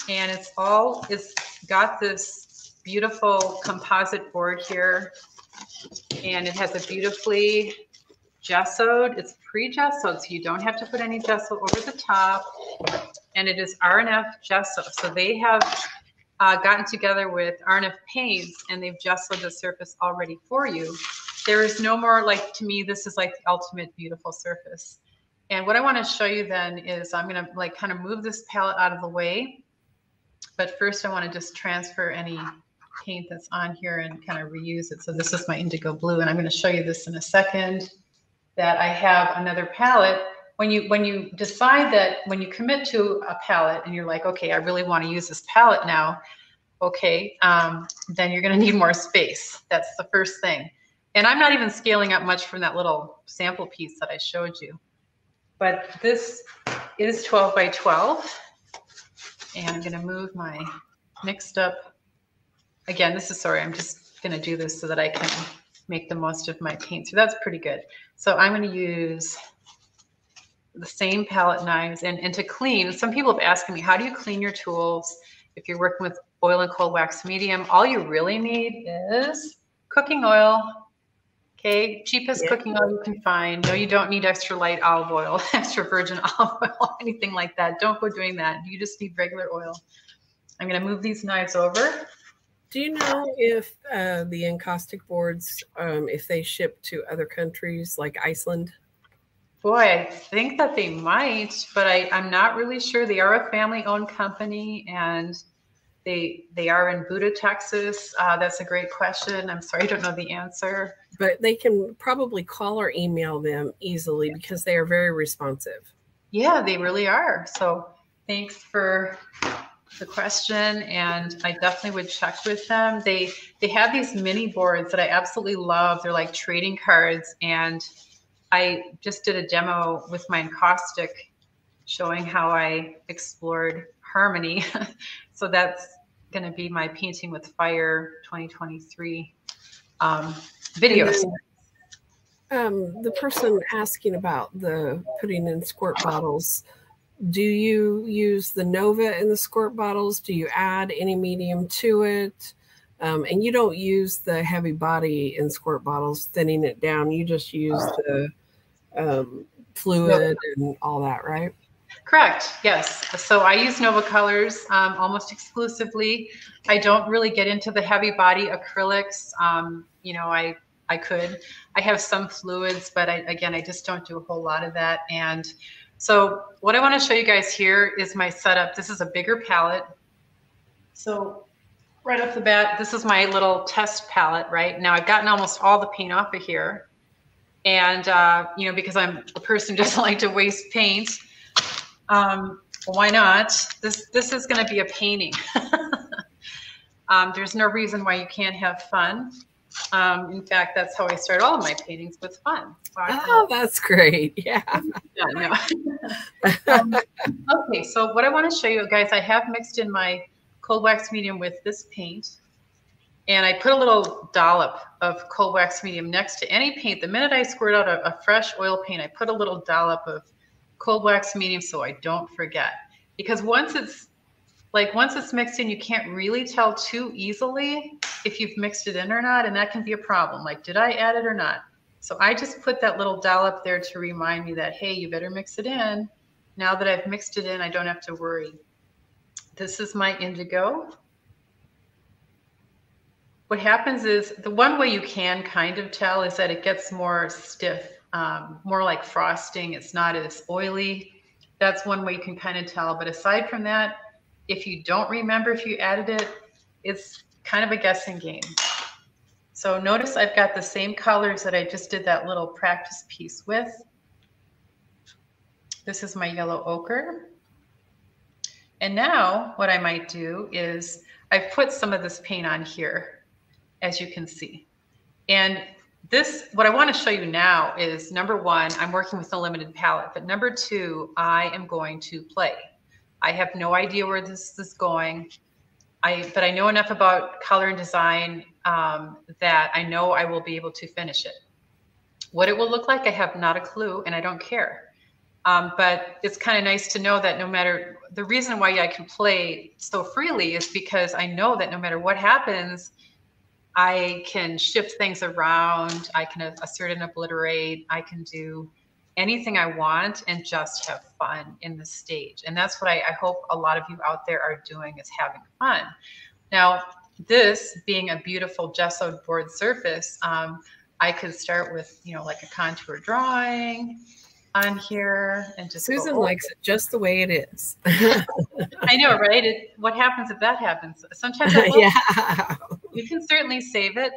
And it's all, it's got this beautiful composite board here. And it has a beautifully gessoed, it's pre-gessoed, so you don't have to put any gesso over the top. And it is R&F gesso. So they have uh, gotten together with R&F Paints and they've gessoed the surface already for you. There is no more like, to me, this is like the ultimate beautiful surface. And what I want to show you then is I'm going to like kind of move this palette out of the way. But first I want to just transfer any paint that's on here and kind of reuse it. So this is my indigo blue and I'm going to show you this in a second that I have another palette. When you when you decide that when you commit to a palette and you're like, okay, I really want to use this palette now, okay, um, then you're going to need more space. That's the first thing. And I'm not even scaling up much from that little sample piece that I showed you. But this is 12 by 12. And I'm going to move my mixed up. Again, this is sorry, I'm just going to do this so that I can make the most of my paint. So that's pretty good. So I'm going to use the same palette knives and, and to clean, some people have asked me, how do you clean your tools if you're working with oil and cold wax medium? All you really need is cooking oil. Okay, cheapest yeah. cooking oil you can find. No, you don't need extra light olive oil, (laughs) extra virgin (laughs) olive oil, anything like that. Don't go doing that. You just need regular oil. I'm going to move these knives over. Do you know if uh, the encaustic boards, um, if they ship to other countries like Iceland? Boy, I think that they might, but I, I'm not really sure. They are a family-owned company, and they they are in Buda, Texas. Uh, that's a great question. I'm sorry, I don't know the answer. But they can probably call or email them easily because they are very responsive. Yeah, they really are. So thanks for the question and I definitely would check with them. They they have these mini boards that I absolutely love. They're like trading cards and I just did a demo with my encaustic showing how I explored harmony. (laughs) so that's going to be my painting with fire 2023 um, um, the person asking about the putting in squirt bottles do you use the Nova in the squirt bottles? Do you add any medium to it? Um, and you don't use the heavy body in squirt bottles, thinning it down. You just use the um, fluid and all that, right? Correct. Yes. So I use Nova Colors um, almost exclusively. I don't really get into the heavy body acrylics. Um, you know, I I could. I have some fluids, but I, again, I just don't do a whole lot of that. And so what I want to show you guys here is my setup. This is a bigger palette. So right off the bat, this is my little test palette, right? Now I've gotten almost all the paint off of here. And, uh, you know, because I'm a person who doesn't (laughs) like to waste paint, um, why not? This, this is going to be a painting. (laughs) um, there's no reason why you can't have fun. Um, in fact, that's how I start all of my paintings with fun. oh, that's great. (laughs) Yeah. yeah no. um, okay, so what I want to show you guys, I have mixed in my cold wax medium with this paint. And I put a little dollop of cold wax medium next to any paint. The minute I squirt out a, a fresh oil paint, I put a little dollop of cold wax medium so I don't forget. Because once it's like once it's mixed in, you can't really tell too easily if you've mixed it in or not. And that can be a problem. Like, did I add it or not? So I just put that little dollop there to remind me that, hey, you better mix it in. Now that I've mixed it in, I don't have to worry. This is my indigo. What happens is the one way you can kind of tell is that it gets more stiff, um, more like frosting. It's not as oily. That's one way you can kind of tell. But aside from that, if you don't remember if you added it, it's kind of a guessing game. So notice I've got the same colors that I just did that little practice piece with. This is my yellow ochre. And now what I might do is I've put some of this paint on here, as you can see. And this, what I want to show you now is number one, I'm working with a limited palette, but number two, I am going to play. I have no idea where this is going. I, but I know enough about color and design um, that I know I will be able to finish it. What it will look like, I have not a clue and I don't care. Um, but it's kind of nice to know that no matter the reason why I can play so freely is because I know that no matter what happens, I can shift things around. I can assert and obliterate. I can do anything I want and just have fun in the stage. And that's what I, I, hope a lot of you out there are doing is having fun. Now, this being a beautiful gessoed board surface, um, I could start with, you know, like a contour drawing on here and just Susan likes it just the way it is. (laughs) I know, right? It, what happens if that happens? Sometimes (laughs) yeah. You can certainly save it.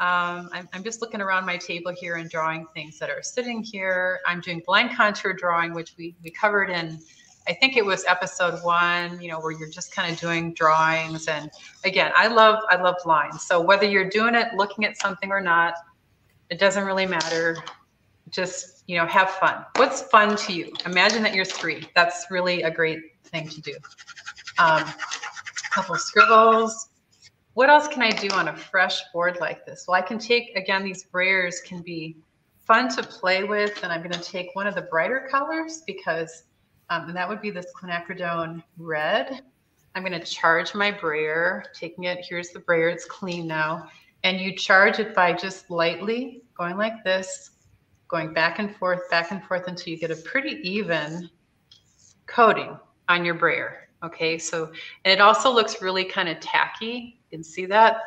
Um, I'm, I'm, just looking around my table here and drawing things that are sitting here. I'm doing blind contour drawing, which we, we covered in, I think it was episode one, you know, where you're just kind of doing drawings. And again, I love, I love lines. So whether you're doing it, looking at something or not, it doesn't really matter. Just, you know, have fun. What's fun to you? Imagine that you're three. That's really a great thing to do. Um, a couple scribbles, what else can I do on a fresh board like this? Well, I can take, again, these brayers can be fun to play with. And I'm going to take one of the brighter colors because, um, and that would be this quinacridone red. I'm going to charge my brayer, taking it, here's the brayer, it's clean now. And you charge it by just lightly going like this, going back and forth, back and forth until you get a pretty even coating on your brayer. Okay, so and it also looks really kind of tacky you can see that.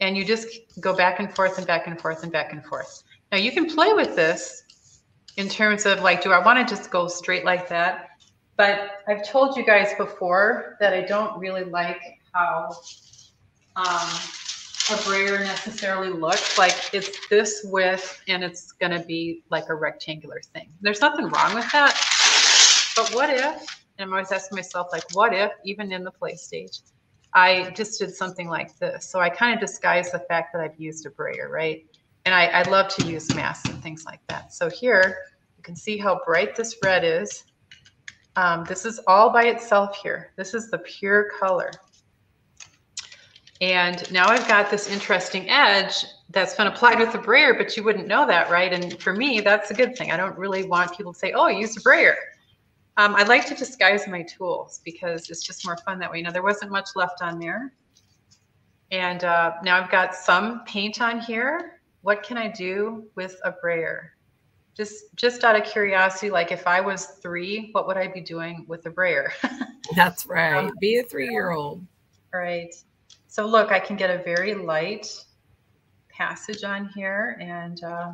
And you just go back and forth and back and forth and back and forth. Now you can play with this in terms of like, do I want to just go straight like that? But I've told you guys before that I don't really like how um, a brayer necessarily looks. Like it's this width and it's going to be like a rectangular thing. There's nothing wrong with that. But what if, and I'm always asking myself, like, what if, even in the play stage, I just did something like this. So I kind of disguise the fact that I've used a brayer, right? And I, I love to use masks and things like that. So here you can see how bright this red is. Um, this is all by itself here. This is the pure color. And now I've got this interesting edge that's been applied with the brayer, but you wouldn't know that, right? And for me, that's a good thing. I don't really want people to say, oh, I used a brayer. Um, I like to disguise my tools because it's just more fun that way. Now there wasn't much left on there. And uh, now I've got some paint on here. What can I do with a brayer? Just, just out of curiosity, like if I was three, what would I be doing with a brayer? (laughs) That's right. Um, be a three-year-old. Right. So look, I can get a very light passage on here and uh,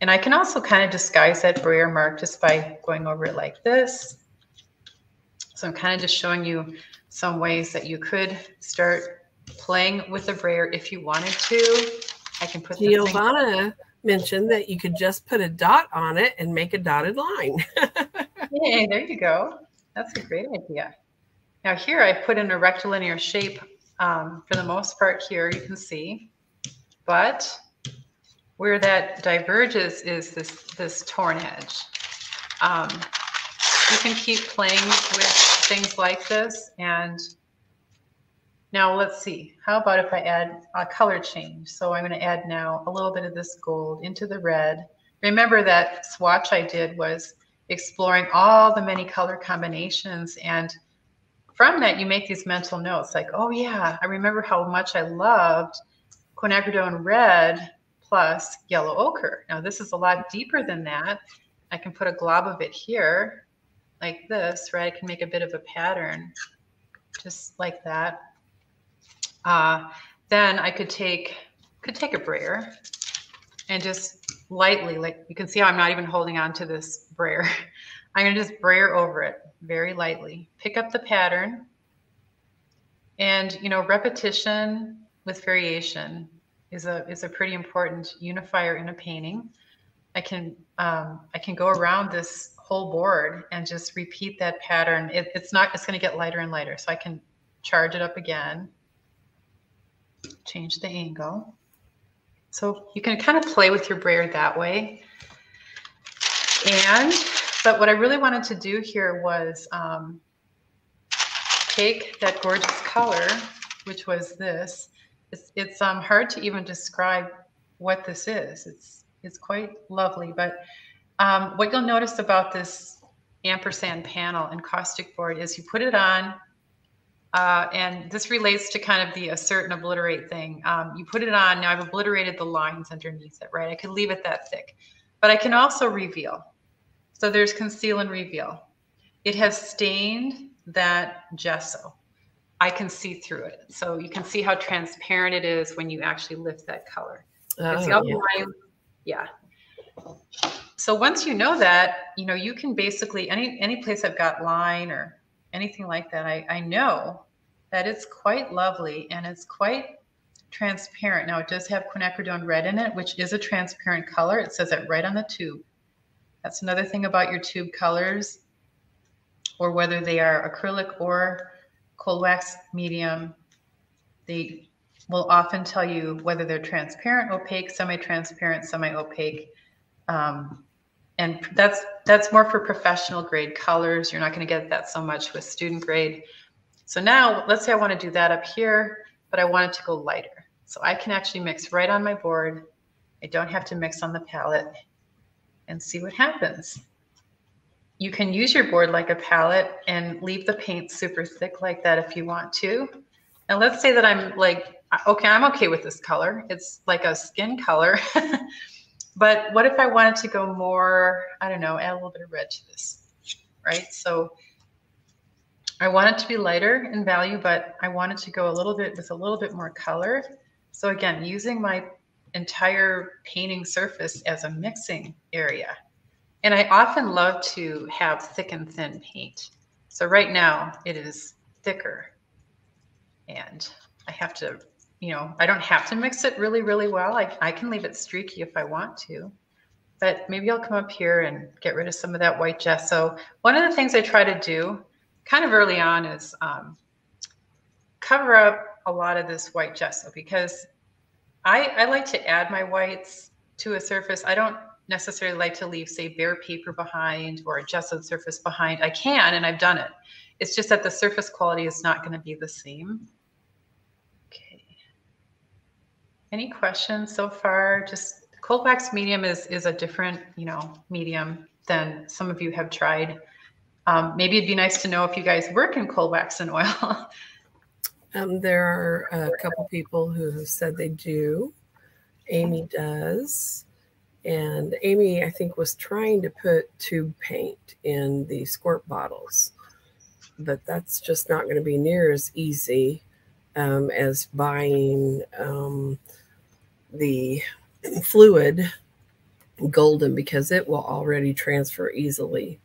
and I can also kind of disguise that brayer mark just by going over it like this. So I'm kind of just showing you some ways that you could start playing with the brayer if you wanted to. I can put Giovanna mentioned that you could just put a dot on it and make a dotted line. (laughs) yeah, there you go. That's a great idea. Now here I put in a rectilinear shape um, for the most part here, you can see, but where that diverges is this, this torn edge. Um, you can keep playing with things like this. And now let's see, how about if I add a color change? So I'm gonna add now a little bit of this gold into the red. Remember that swatch I did was exploring all the many color combinations and from that you make these mental notes like, oh yeah, I remember how much I loved quinacridone red plus yellow ochre. Now this is a lot deeper than that. I can put a glob of it here like this, right? I can make a bit of a pattern just like that. Uh, then I could take, could take a brayer and just lightly, like you can see how I'm not even holding on to this brayer. (laughs) I'm gonna just brayer over it very lightly. Pick up the pattern and, you know, repetition with variation is a is a pretty important unifier in a painting. I can um, I can go around this whole board and just repeat that pattern. It, it's not it's going to get lighter and lighter, so I can charge it up again, change the angle. So you can kind of play with your brayer that way. And, but what I really wanted to do here was um, take that gorgeous color, which was this. It's, it's um, hard to even describe what this is. It's, it's quite lovely, but um, what you'll notice about this ampersand panel encaustic board is you put it on uh, and this relates to kind of the assert and obliterate thing. Um, you put it on, now I've obliterated the lines underneath it, right? I could leave it that thick, but I can also reveal. So there's conceal and reveal. It has stained that gesso. I can see through it. So you can see how transparent it is when you actually lift that color. Oh, yeah. yeah. So once you know that, you know, you can basically, any, any place I've got line or anything like that, I, I know that it's quite lovely and it's quite transparent. Now it does have quinacridone red in it, which is a transparent color. It says it right on the tube. That's another thing about your tube colors or whether they are acrylic or cold wax medium. They will often tell you whether they're transparent, opaque, semi-transparent, semi-opaque. Um, and that's that's more for professional grade colors. You're not going to get that so much with student grade. So now let's say I want to do that up here, but I want it to go lighter. So I can actually mix right on my board. I don't have to mix on the palette and see what happens. You can use your board like a palette and leave the paint super thick like that if you want to. And let's say that I'm like, okay, I'm okay with this color. It's like a skin color. (laughs) But what if I wanted to go more, I don't know, add a little bit of red to this, right? So I want it to be lighter in value, but I wanted to go a little bit with a little bit more color. So again, using my entire painting surface as a mixing area. And I often love to have thick and thin paint. So right now it is thicker and I have to you know, I don't have to mix it really, really well. I, I can leave it streaky if I want to. But maybe I'll come up here and get rid of some of that white gesso. One of the things I try to do kind of early on is um, cover up a lot of this white gesso because I, I like to add my whites to a surface. I don't necessarily like to leave, say, bare paper behind or a gessoed surface behind. I can, and I've done it. It's just that the surface quality is not going to be the same. Okay. Any questions so far? Just cold wax medium is is a different, you know, medium than some of you have tried. Um, maybe it'd be nice to know if you guys work in cold wax and oil. (laughs) um, there are a couple people who have said they do. Amy does. And Amy, I think, was trying to put tube paint in the squirt bottles, but that's just not going to be near as easy um, as buying um, the fluid golden because it will already transfer easily.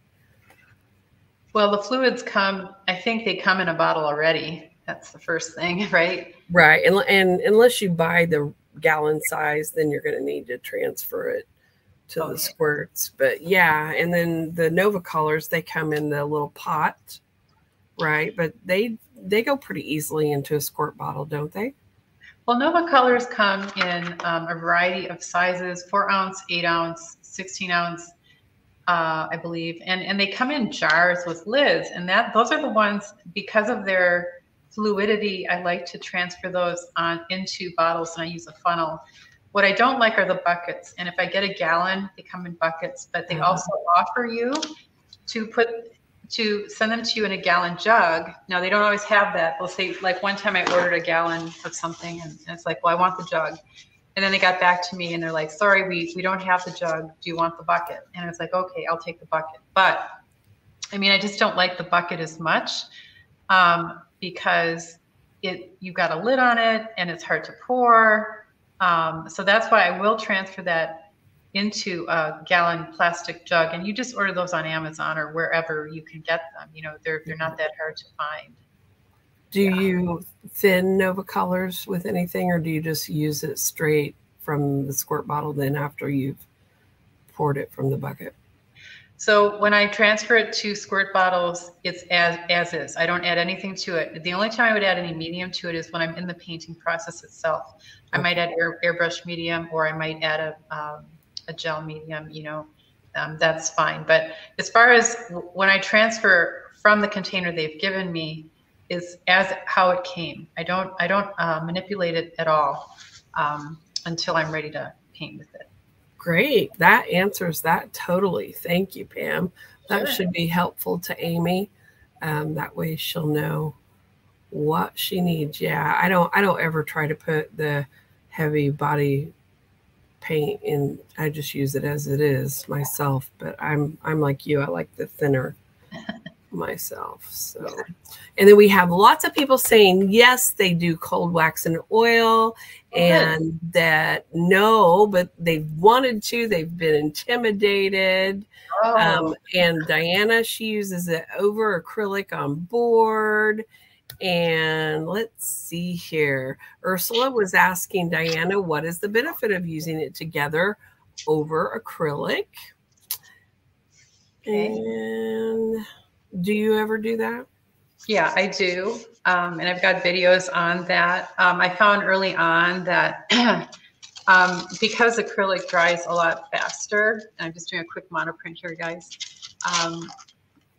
Well, the fluids come, I think they come in a bottle already. That's the first thing, (laughs) right? Right. And, and unless you buy the gallon size, then you're going to need to transfer it to okay. the squirts. But yeah, and then the Nova colors, they come in the little pot, right? But they they go pretty easily into a squirt bottle, don't they? Well, Nova colors come in um, a variety of sizes, four ounce, eight ounce, 16 ounce, uh, I believe. And, and they come in jars with lids and that those are the ones because of their fluidity, I like to transfer those on into bottles and I use a funnel. What I don't like are the buckets. And if I get a gallon, they come in buckets, but they uh-huh. also offer you to put to send them to you in a gallon jug. Now they don't always have that. They'll say like one time I ordered a gallon of something and, and, it's like, well, I want the jug. And then they got back to me and they're like, sorry, we, we don't have the jug. Do you want the bucket? And I was like, okay, I'll take the bucket. But I mean, I just don't like the bucket as much um, because it you've got a lid on it and it's hard to pour. Um, so that's why I will transfer that into a gallon plastic jug and you just order those on Amazon or wherever you can get them. You know, they're they're not that hard to find. Do yeah. you thin Nova colors with anything or do you just use it straight from the squirt bottle then after you've poured it from the bucket? So when I transfer it to squirt bottles, it's as, as is. I don't add anything to it. The only time I would add any medium to it is when I'm in the painting process itself. I might add air, airbrush medium or I might add a, um, a gel medium, you know, um, that's fine. But as far as when I transfer from the container they've given me is as how it came. I don't, I don't uh, manipulate it at all um, until I'm ready to paint with it. Great. That answers that totally. Thank you, Pam. That sure. should be helpful to Amy. Um, that way she'll know what she needs. Yeah, I don't I don't ever try to put the heavy body paint in. I just use it as it is myself, but I'm I'm like you. I like the thinner myself. So, and then we have lots of people saying yes, they do cold wax and oil, and that no, but they've wanted to, they've been intimidated. Oh. Um, and Diana, she uses it over acrylic on board. And let's see here. Ursula was asking Diana, what is the benefit of using it together over acrylic? Okay. And do you ever do that? Yeah, I do. Um, and I've got videos on that. Um, I found early on that (clears throat) um, because acrylic dries a lot faster, I'm just doing a quick monoprint here, guys. Um,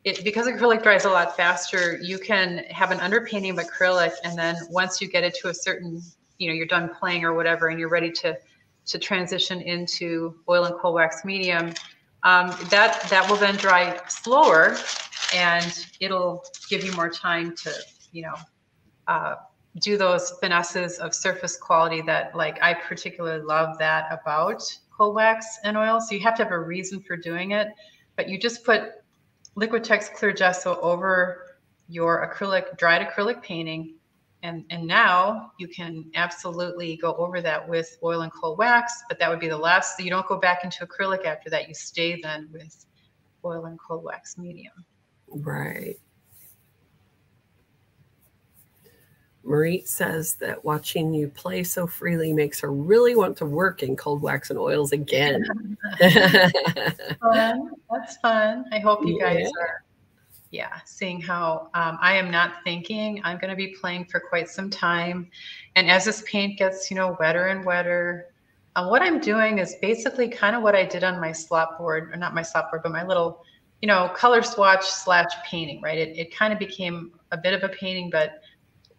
it, because acrylic dries a lot faster, you can have an underpainting of acrylic, and then once you get it to a certain, you know, you're done playing or whatever, and you're ready to to transition into oil and cold wax medium, um, that that will then dry slower and it'll give you more time to, you know, uh, do those finesses of surface quality that like I particularly love that about cold wax and oil. So you have to have a reason for doing it, but you just put Liquitex clear gesso over your acrylic, dried acrylic painting. And, and now you can absolutely go over that with oil and cold wax, but that would be the last. So you don't go back into acrylic after that. You stay then with oil and cold wax medium. Right. Marie says that watching you play so freely makes her really want to work in cold wax and oils again. (laughs) fun. That's fun. I hope you guys yeah. are, yeah, seeing how um, I am not thinking. I'm going to be playing for quite some time. And as this paint gets, you know, wetter and wetter, uh, what I'm doing is basically kind of what I did on my slop board, or not my slop board, but my little you know, color swatch slash painting, right? It, it kind of became a bit of a painting, but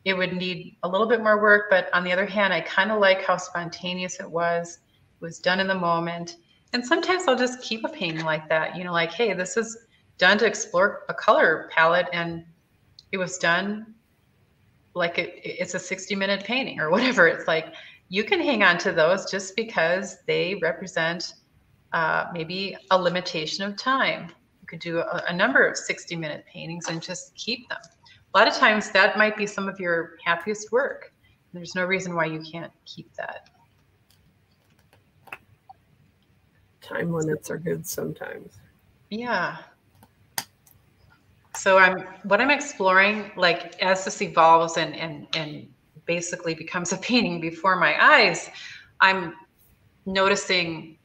it would need a little bit more work. But on the other hand, I kind of like how spontaneous it was. It was done in the moment. And sometimes I'll just keep a painting like that, you know, like, hey, this is done to explore a color palette and it was done like it, it's a 60 minute painting or whatever. It's like you can hang on to those just because they represent uh, maybe a limitation of time could do a, a number of 60 minute paintings and just keep them. A lot of times that might be some of your happiest work. There's no reason why you can't keep that. Time limits are good sometimes. Yeah. So I'm what I'm exploring, like as this evolves and and and basically becomes a painting before my eyes, I'm noticing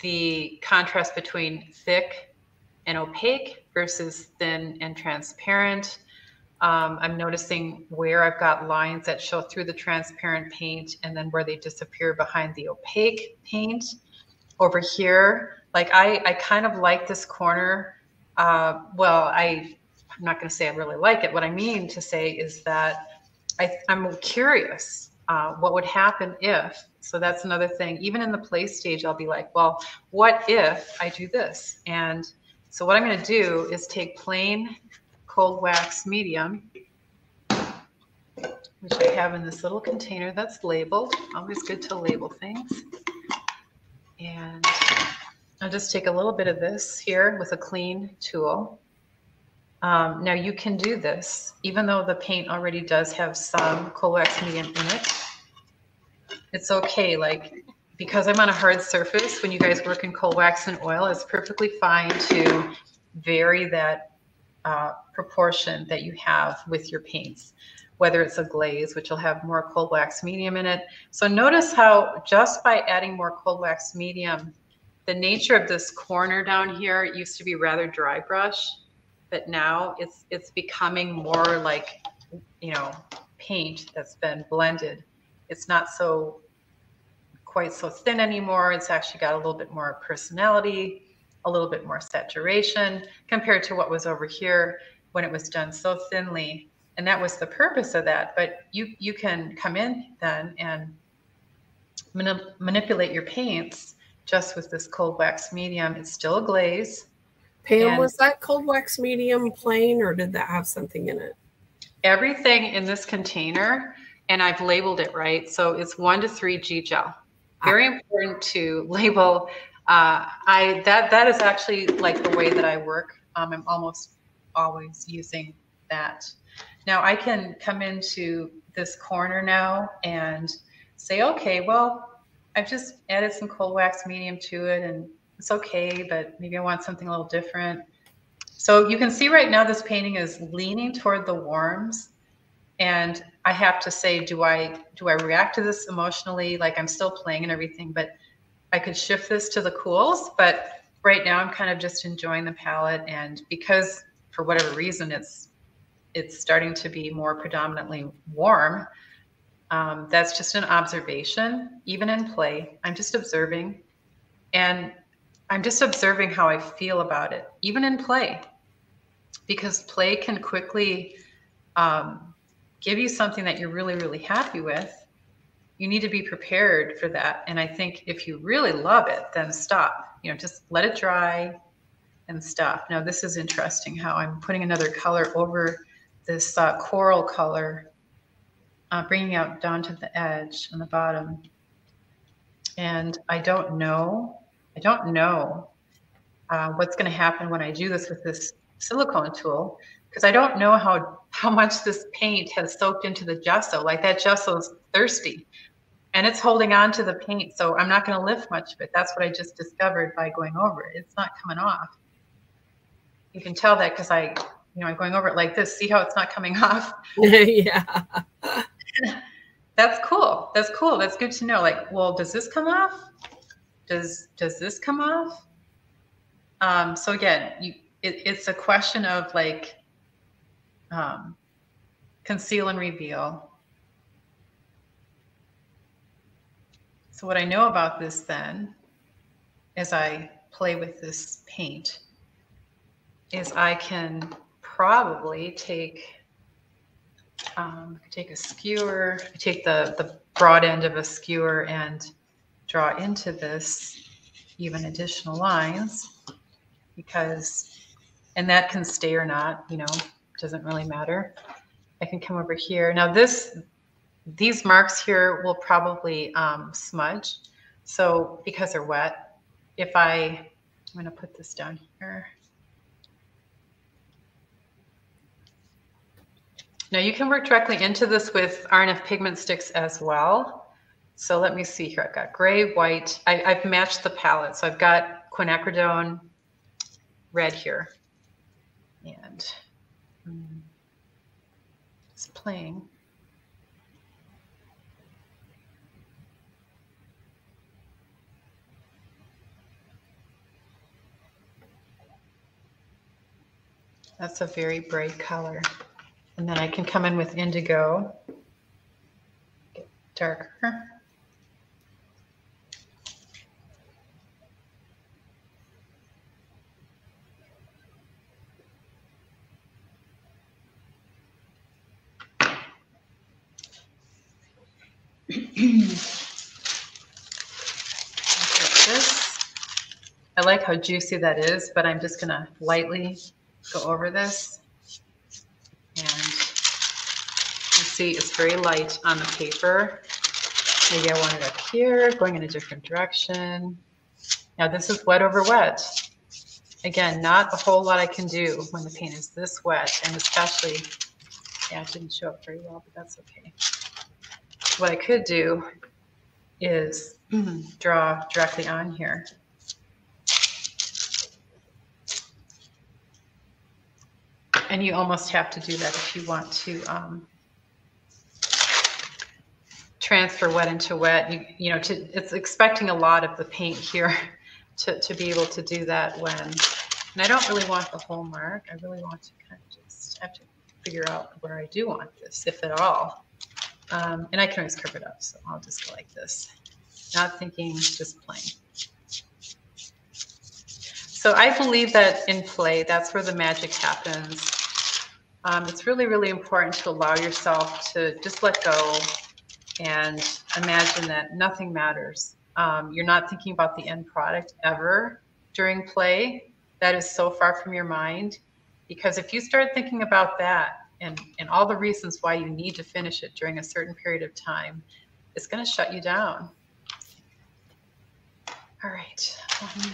the contrast between thick and opaque versus thin and transparent. Um, I'm noticing where I've got lines that show through the transparent paint and then where they disappear behind the opaque paint. Over here, like I, I kind of like this corner. Uh, well, I, I'm not going to say I really like it. What I mean to say is that I, I'm curious uh, what would happen if. So that's another thing. Even in the play stage, I'll be like, well, what if I do this? And so what I'm going to do is take plain cold wax medium, which I have in this little container that's labeled. Always good to label things. And I'll just take a little bit of this here with a clean tool. Um, now you can do this, even though the paint already does have some cold wax medium in it. It's okay. Like because I'm on a hard surface, when you guys work in cold wax and oil, it's perfectly fine to vary that uh, proportion that you have with your paints, whether it's a glaze, which will have more cold wax medium in it. So notice how just by adding more cold wax medium, the nature of this corner down here used to be rather dry brush, but now it's it's becoming more like you know paint that's been blended. It's not so quite so thin anymore. It's actually got a little bit more personality, a little bit more saturation compared to what was over here when it was done so thinly. And that was the purpose of that. But you you can come in then and manipulate your paints just with this cold wax medium. It's still a glaze. Pam, and was that cold wax medium plain or did that have something in it? Everything in this container, and I've labeled it right. So it's one to three G gel. Very important to label. Uh, I that that is actually like the way that I work. Um, I'm almost always using that. Now I can come into this corner now and say, okay, well, I've just added some cold wax medium to it and it's okay, but maybe I want something a little different. So you can see right now this painting is leaning toward the warms and I have to say, do I do I react to this emotionally? Like I'm still playing and everything, but I could shift this to the cools. But right now I'm kind of just enjoying the palette and because for whatever reason it's it's starting to be more predominantly warm. Um, that's just an observation, even in play. I'm just observing. And I'm just observing how I feel about it, even in play. Because play can quickly um, give you something that you're really, really happy with. You need to be prepared for that. And I think if you really love it, then stop. You know, just let it dry and stop. Now, this is interesting how I'm putting another color over this uh, coral color uh, bringing out down to the edge on the bottom. And I don't know, I don't know uh, what's going to happen when I do this with this silicone tool because I don't know how how much this paint has soaked into the gesso. Like that gesso is thirsty and it's holding on to the paint. So I'm not going to lift much of it. That's what I just discovered by going over it. It's not coming off. You can tell that because I, you know, I'm going over it like this. See how it's not coming (laughs) off? (laughs) yeah. that's cool. That's cool. That's good to know. Like, well, does this come off? Does does this come off? Um, so again, you, it, it's a question of like um, conceal and reveal. So what I know about this then, as I play with this paint, is I can probably take um, take a skewer, take the, the broad end of a skewer and draw into this even additional lines because, and that can stay or not, you know, doesn't really matter. I can come over here. Now this, these marks here will probably um, smudge. So because they're wet, if I, I'm to put this down here. Now you can work directly into this with R&F pigment sticks as well. So let me see here. I've got gray, white. I, have matched the palette. So I've got quinacridone red here. And it's playing. That's a very bright color. And then I can come in with indigo, get darker. I like how juicy that is, but I'm just gonna lightly go over this. And you see it's very light on the paper. Maybe I want it up here, going in a different direction. Now this is wet over wet. Again, not a whole lot I can do when the paint is this wet, and especially, yeah, it didn't show up very well, but that's okay. What I could do is (clears throat) draw directly on here. And you almost have to do that if you want to um, transfer wet into wet. You, you know, to, it's expecting a lot of the paint here (laughs) to, to be able to do that when, and I don't really want the whole mark. I really want to kind of just have to figure out where I do want this, if at all. Um, and I can always cover it up, so I'll just go like this. Not thinking, just plain. So I believe that in play, that's where the magic happens. Um, it's really, really important to allow yourself to just let go and imagine that nothing matters. Um, you're not thinking about the end product ever during play. That is so far from your mind. Because if you start thinking about that and, and all the reasons why you need to finish it during a certain period of time, it's going to shut you down. All right. Um,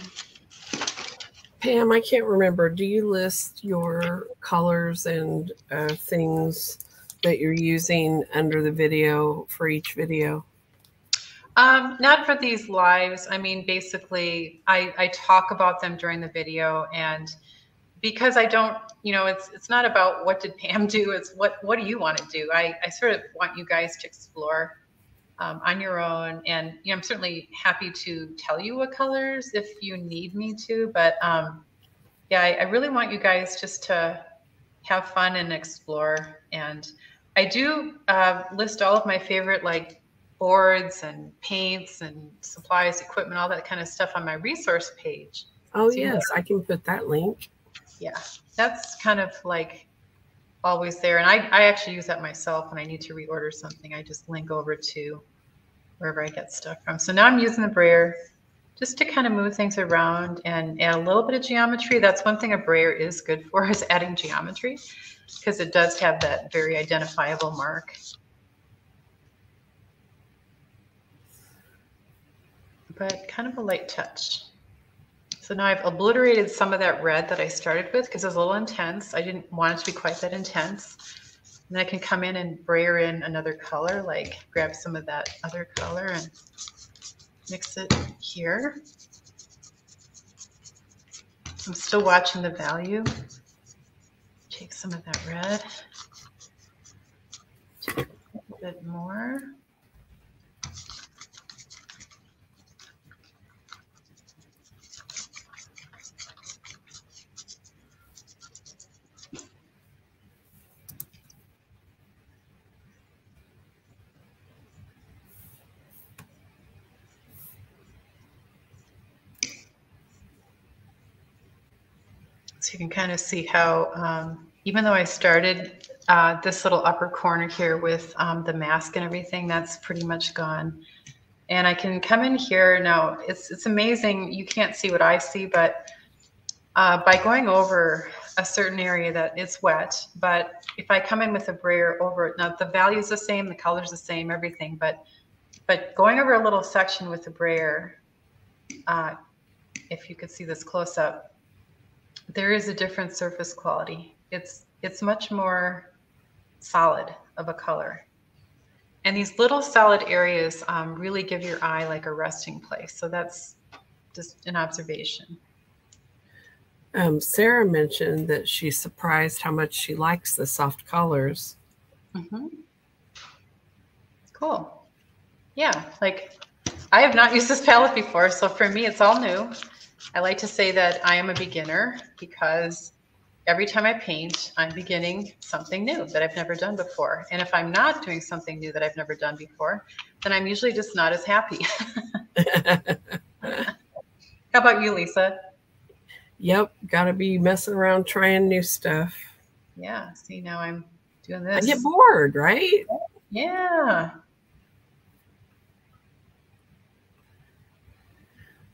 Pam, I can't remember. Do you list your colors and uh, things that you're using under the video for each video? Um, not for these lives. I mean, basically, I, I talk about them during the video, and because I don't, you know, it's it's not about what did Pam do. It's what what do you want to do. I I sort of want you guys to explore um, on your own, and you know, I'm certainly happy to tell you what colors if you need me to. But um, yeah, I, I really want you guys just to have fun and explore. And I do uh, list all of my favorite like boards and paints and supplies, equipment, all that kind of stuff on my resource page. Oh, so yes, I can put that link. Yeah, that's kind of like always there. And I, I actually use that myself when I need to reorder something. I just link over to wherever I get stuff from. So now I'm using the brayer just to kind of move things around and add a little bit of geometry. That's one thing a brayer is good for (laughs) is adding geometry because it does have that very identifiable mark. But kind of a light touch. So now I've obliterated some of that red that I started with because it was a little intense. I didn't want it to be quite that intense. And then I can come in and brayer in another color, like grab some of that other color and mix it here. I'm still watching the value. Take some of that red. A bit more. You can kind of see how, um, even though I started uh, this little upper corner here with um, the mask and everything, that's pretty much gone. And I can come in here now. It's it's amazing. You can't see what I see, but uh, by going over a certain area that it's wet, but if I come in with a brayer over it, now the value is the same, the color's the same, everything, but but going over a little section with a brayer, uh, if you could see this close up, there is a different surface quality. It's it's much more solid of a color. And these little solid areas um, really give your eye like a resting place. So that's just an observation. Um, Sarah mentioned that she's surprised how much she likes the soft colors. Mm-hmm. Cool. Yeah, like I have not used this palette before, so for me, it's all new. I like to say that I am a beginner because every time I paint, I'm beginning something new that I've never done before. And if I'm not doing something new that I've never done before, then I'm usually just not as happy. (laughs) How about you, Lisa? Yep, got to be messing around trying new stuff. Yeah, see, now I'm doing this. I get bored, right? Yeah.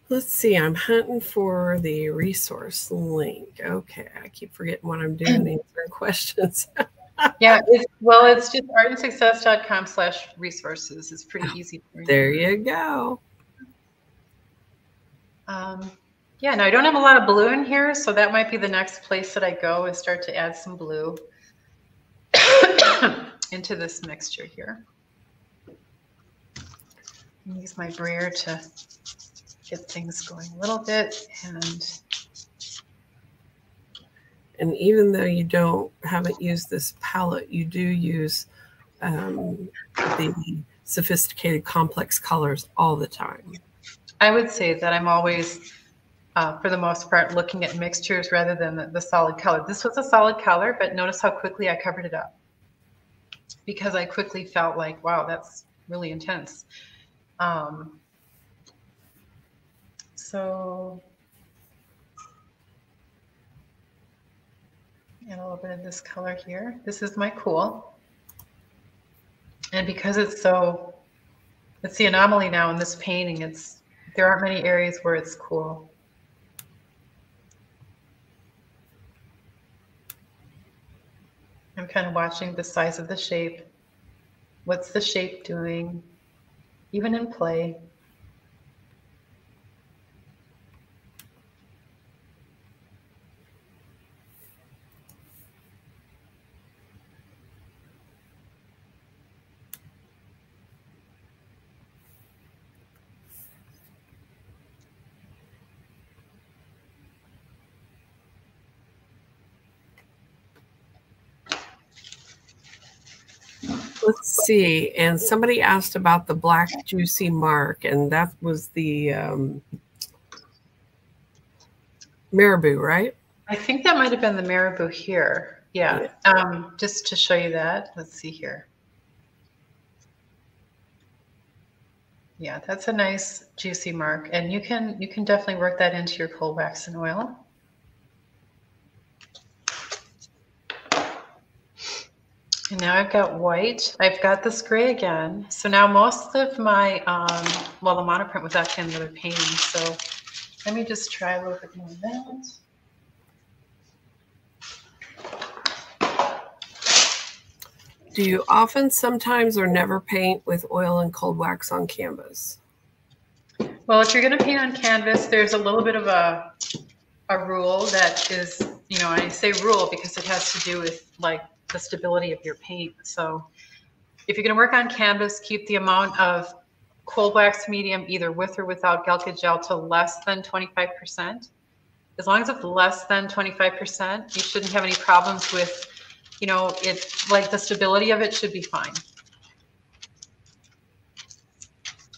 Let's see, I'm hunting for the resource link. Okay, I keep forgetting what I'm doing, answering (laughs) questions. yeah, it's, well, it's just artandsuccess.com slash resources. It's pretty easy. there you go. Um, yeah, no, I don't have a lot of blue in here, so that might be the next place that I go is start to add some blue (coughs) into this mixture here. Use my brayer to get things going a little bit and and even though you don't haven't used this palette you do use um, the sophisticated complex colors all the time i would say that i'm always uh, for the most part, looking at mixtures rather than the, the solid color. This was a solid color, but notice how quickly I covered it up because I quickly felt like, wow, that's really intense. Um, so and a little bit of this color here. This is my cool. And because it's so, it's the anomaly now in this painting, it's, there aren't many areas where it's cool. I'm kind of watching the size of the shape. What's the shape doing? Even in play. Let's see. And somebody asked about the black juicy mark, and that was the um, Marabu, right? I think that might have been the Marabu here. Yeah. yeah. Um, just to show you that, let's see here. Yeah, that's a nice juicy mark. And you can you can definitely work that into your cold wax and oil. And now I've got white. I've got this gray again. So now most of my, um, well, the monoprint was actually another painting. So let me just try a little bit more of that. Do you often, sometimes, or never paint with oil and cold wax on canvas? Well, if you're going to paint on canvas, there's a little bit of a a rule that is, you know, I say rule because it has to do with like the stability of your paint. So if you're going to work on canvas, keep the amount of cold wax medium either with or without Galkyd gel to less than 25%. As long as it's less than 25%, you shouldn't have any problems with, you know, it like the stability of it should be fine.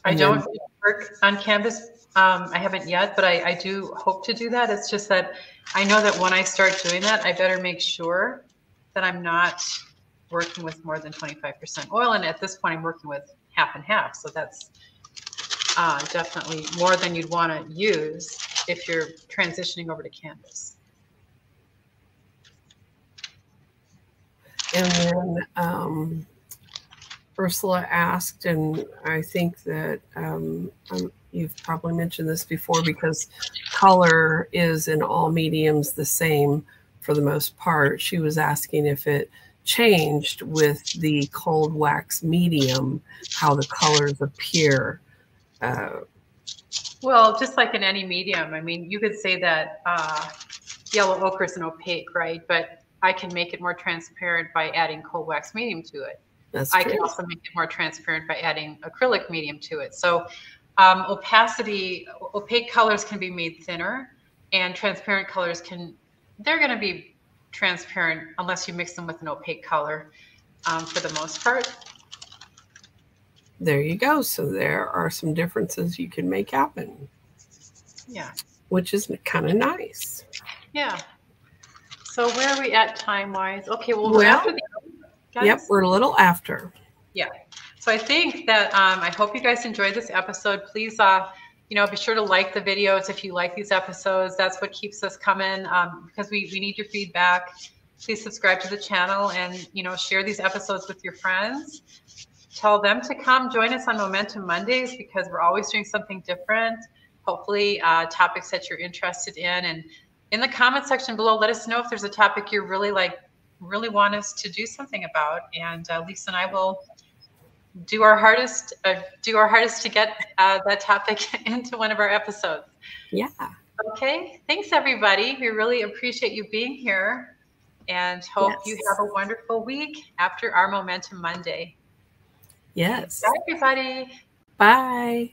I don't work on canvas. Um, I haven't yet, but I, I do hope to do that. It's just that I know that when I start doing that, I better make sure that I'm not working with more than 25% oil. And at this point, I'm working with half and half. So that's uh, definitely more than you'd want to use if you're transitioning over to canvas. And then um, Ursula asked, and I think that um, um, you've probably mentioned this before because color is in all mediums the same for the most part. She was asking if it changed with the cold wax medium, how the colors appear. Uh, well, just like in any medium, I mean, you could say that uh, yellow ochre is an opaque, right? But I can make it more transparent by adding cold wax medium to it. That's I true. can also make it more transparent by adding acrylic medium to it. So um, opacity, opaque colors can be made thinner and transparent colors can they're going to be transparent unless you mix them with an opaque color um, for the most part. There you go. So there are some differences you can make happen. Yeah. Which is kind of nice. Yeah. So where are we at time wise? Okay, well, well after the Yep, we're a little after. Yeah. So I think that um, I hope you guys enjoyed this episode. Please uh, you know, be sure to like the videos if you like these episodes. That's what keeps us coming um, because we, we need your feedback. Please subscribe to the channel and, you know, share these episodes with your friends. Tell them to come join us on Momentum Mondays because we're always doing something different. Hopefully, uh, topics that you're interested in. And in the comment section below, let us know if there's a topic you're really like, really want us to do something about. And uh, Lisa and I will do our hardest uh, do our hardest to get uh, that topic (laughs) into one of our episodes. Yeah. Okay thanks everybody. We really appreciate you being here and hope yes. you have a wonderful week after our momentum monday. Yes. Bye everybody. Bye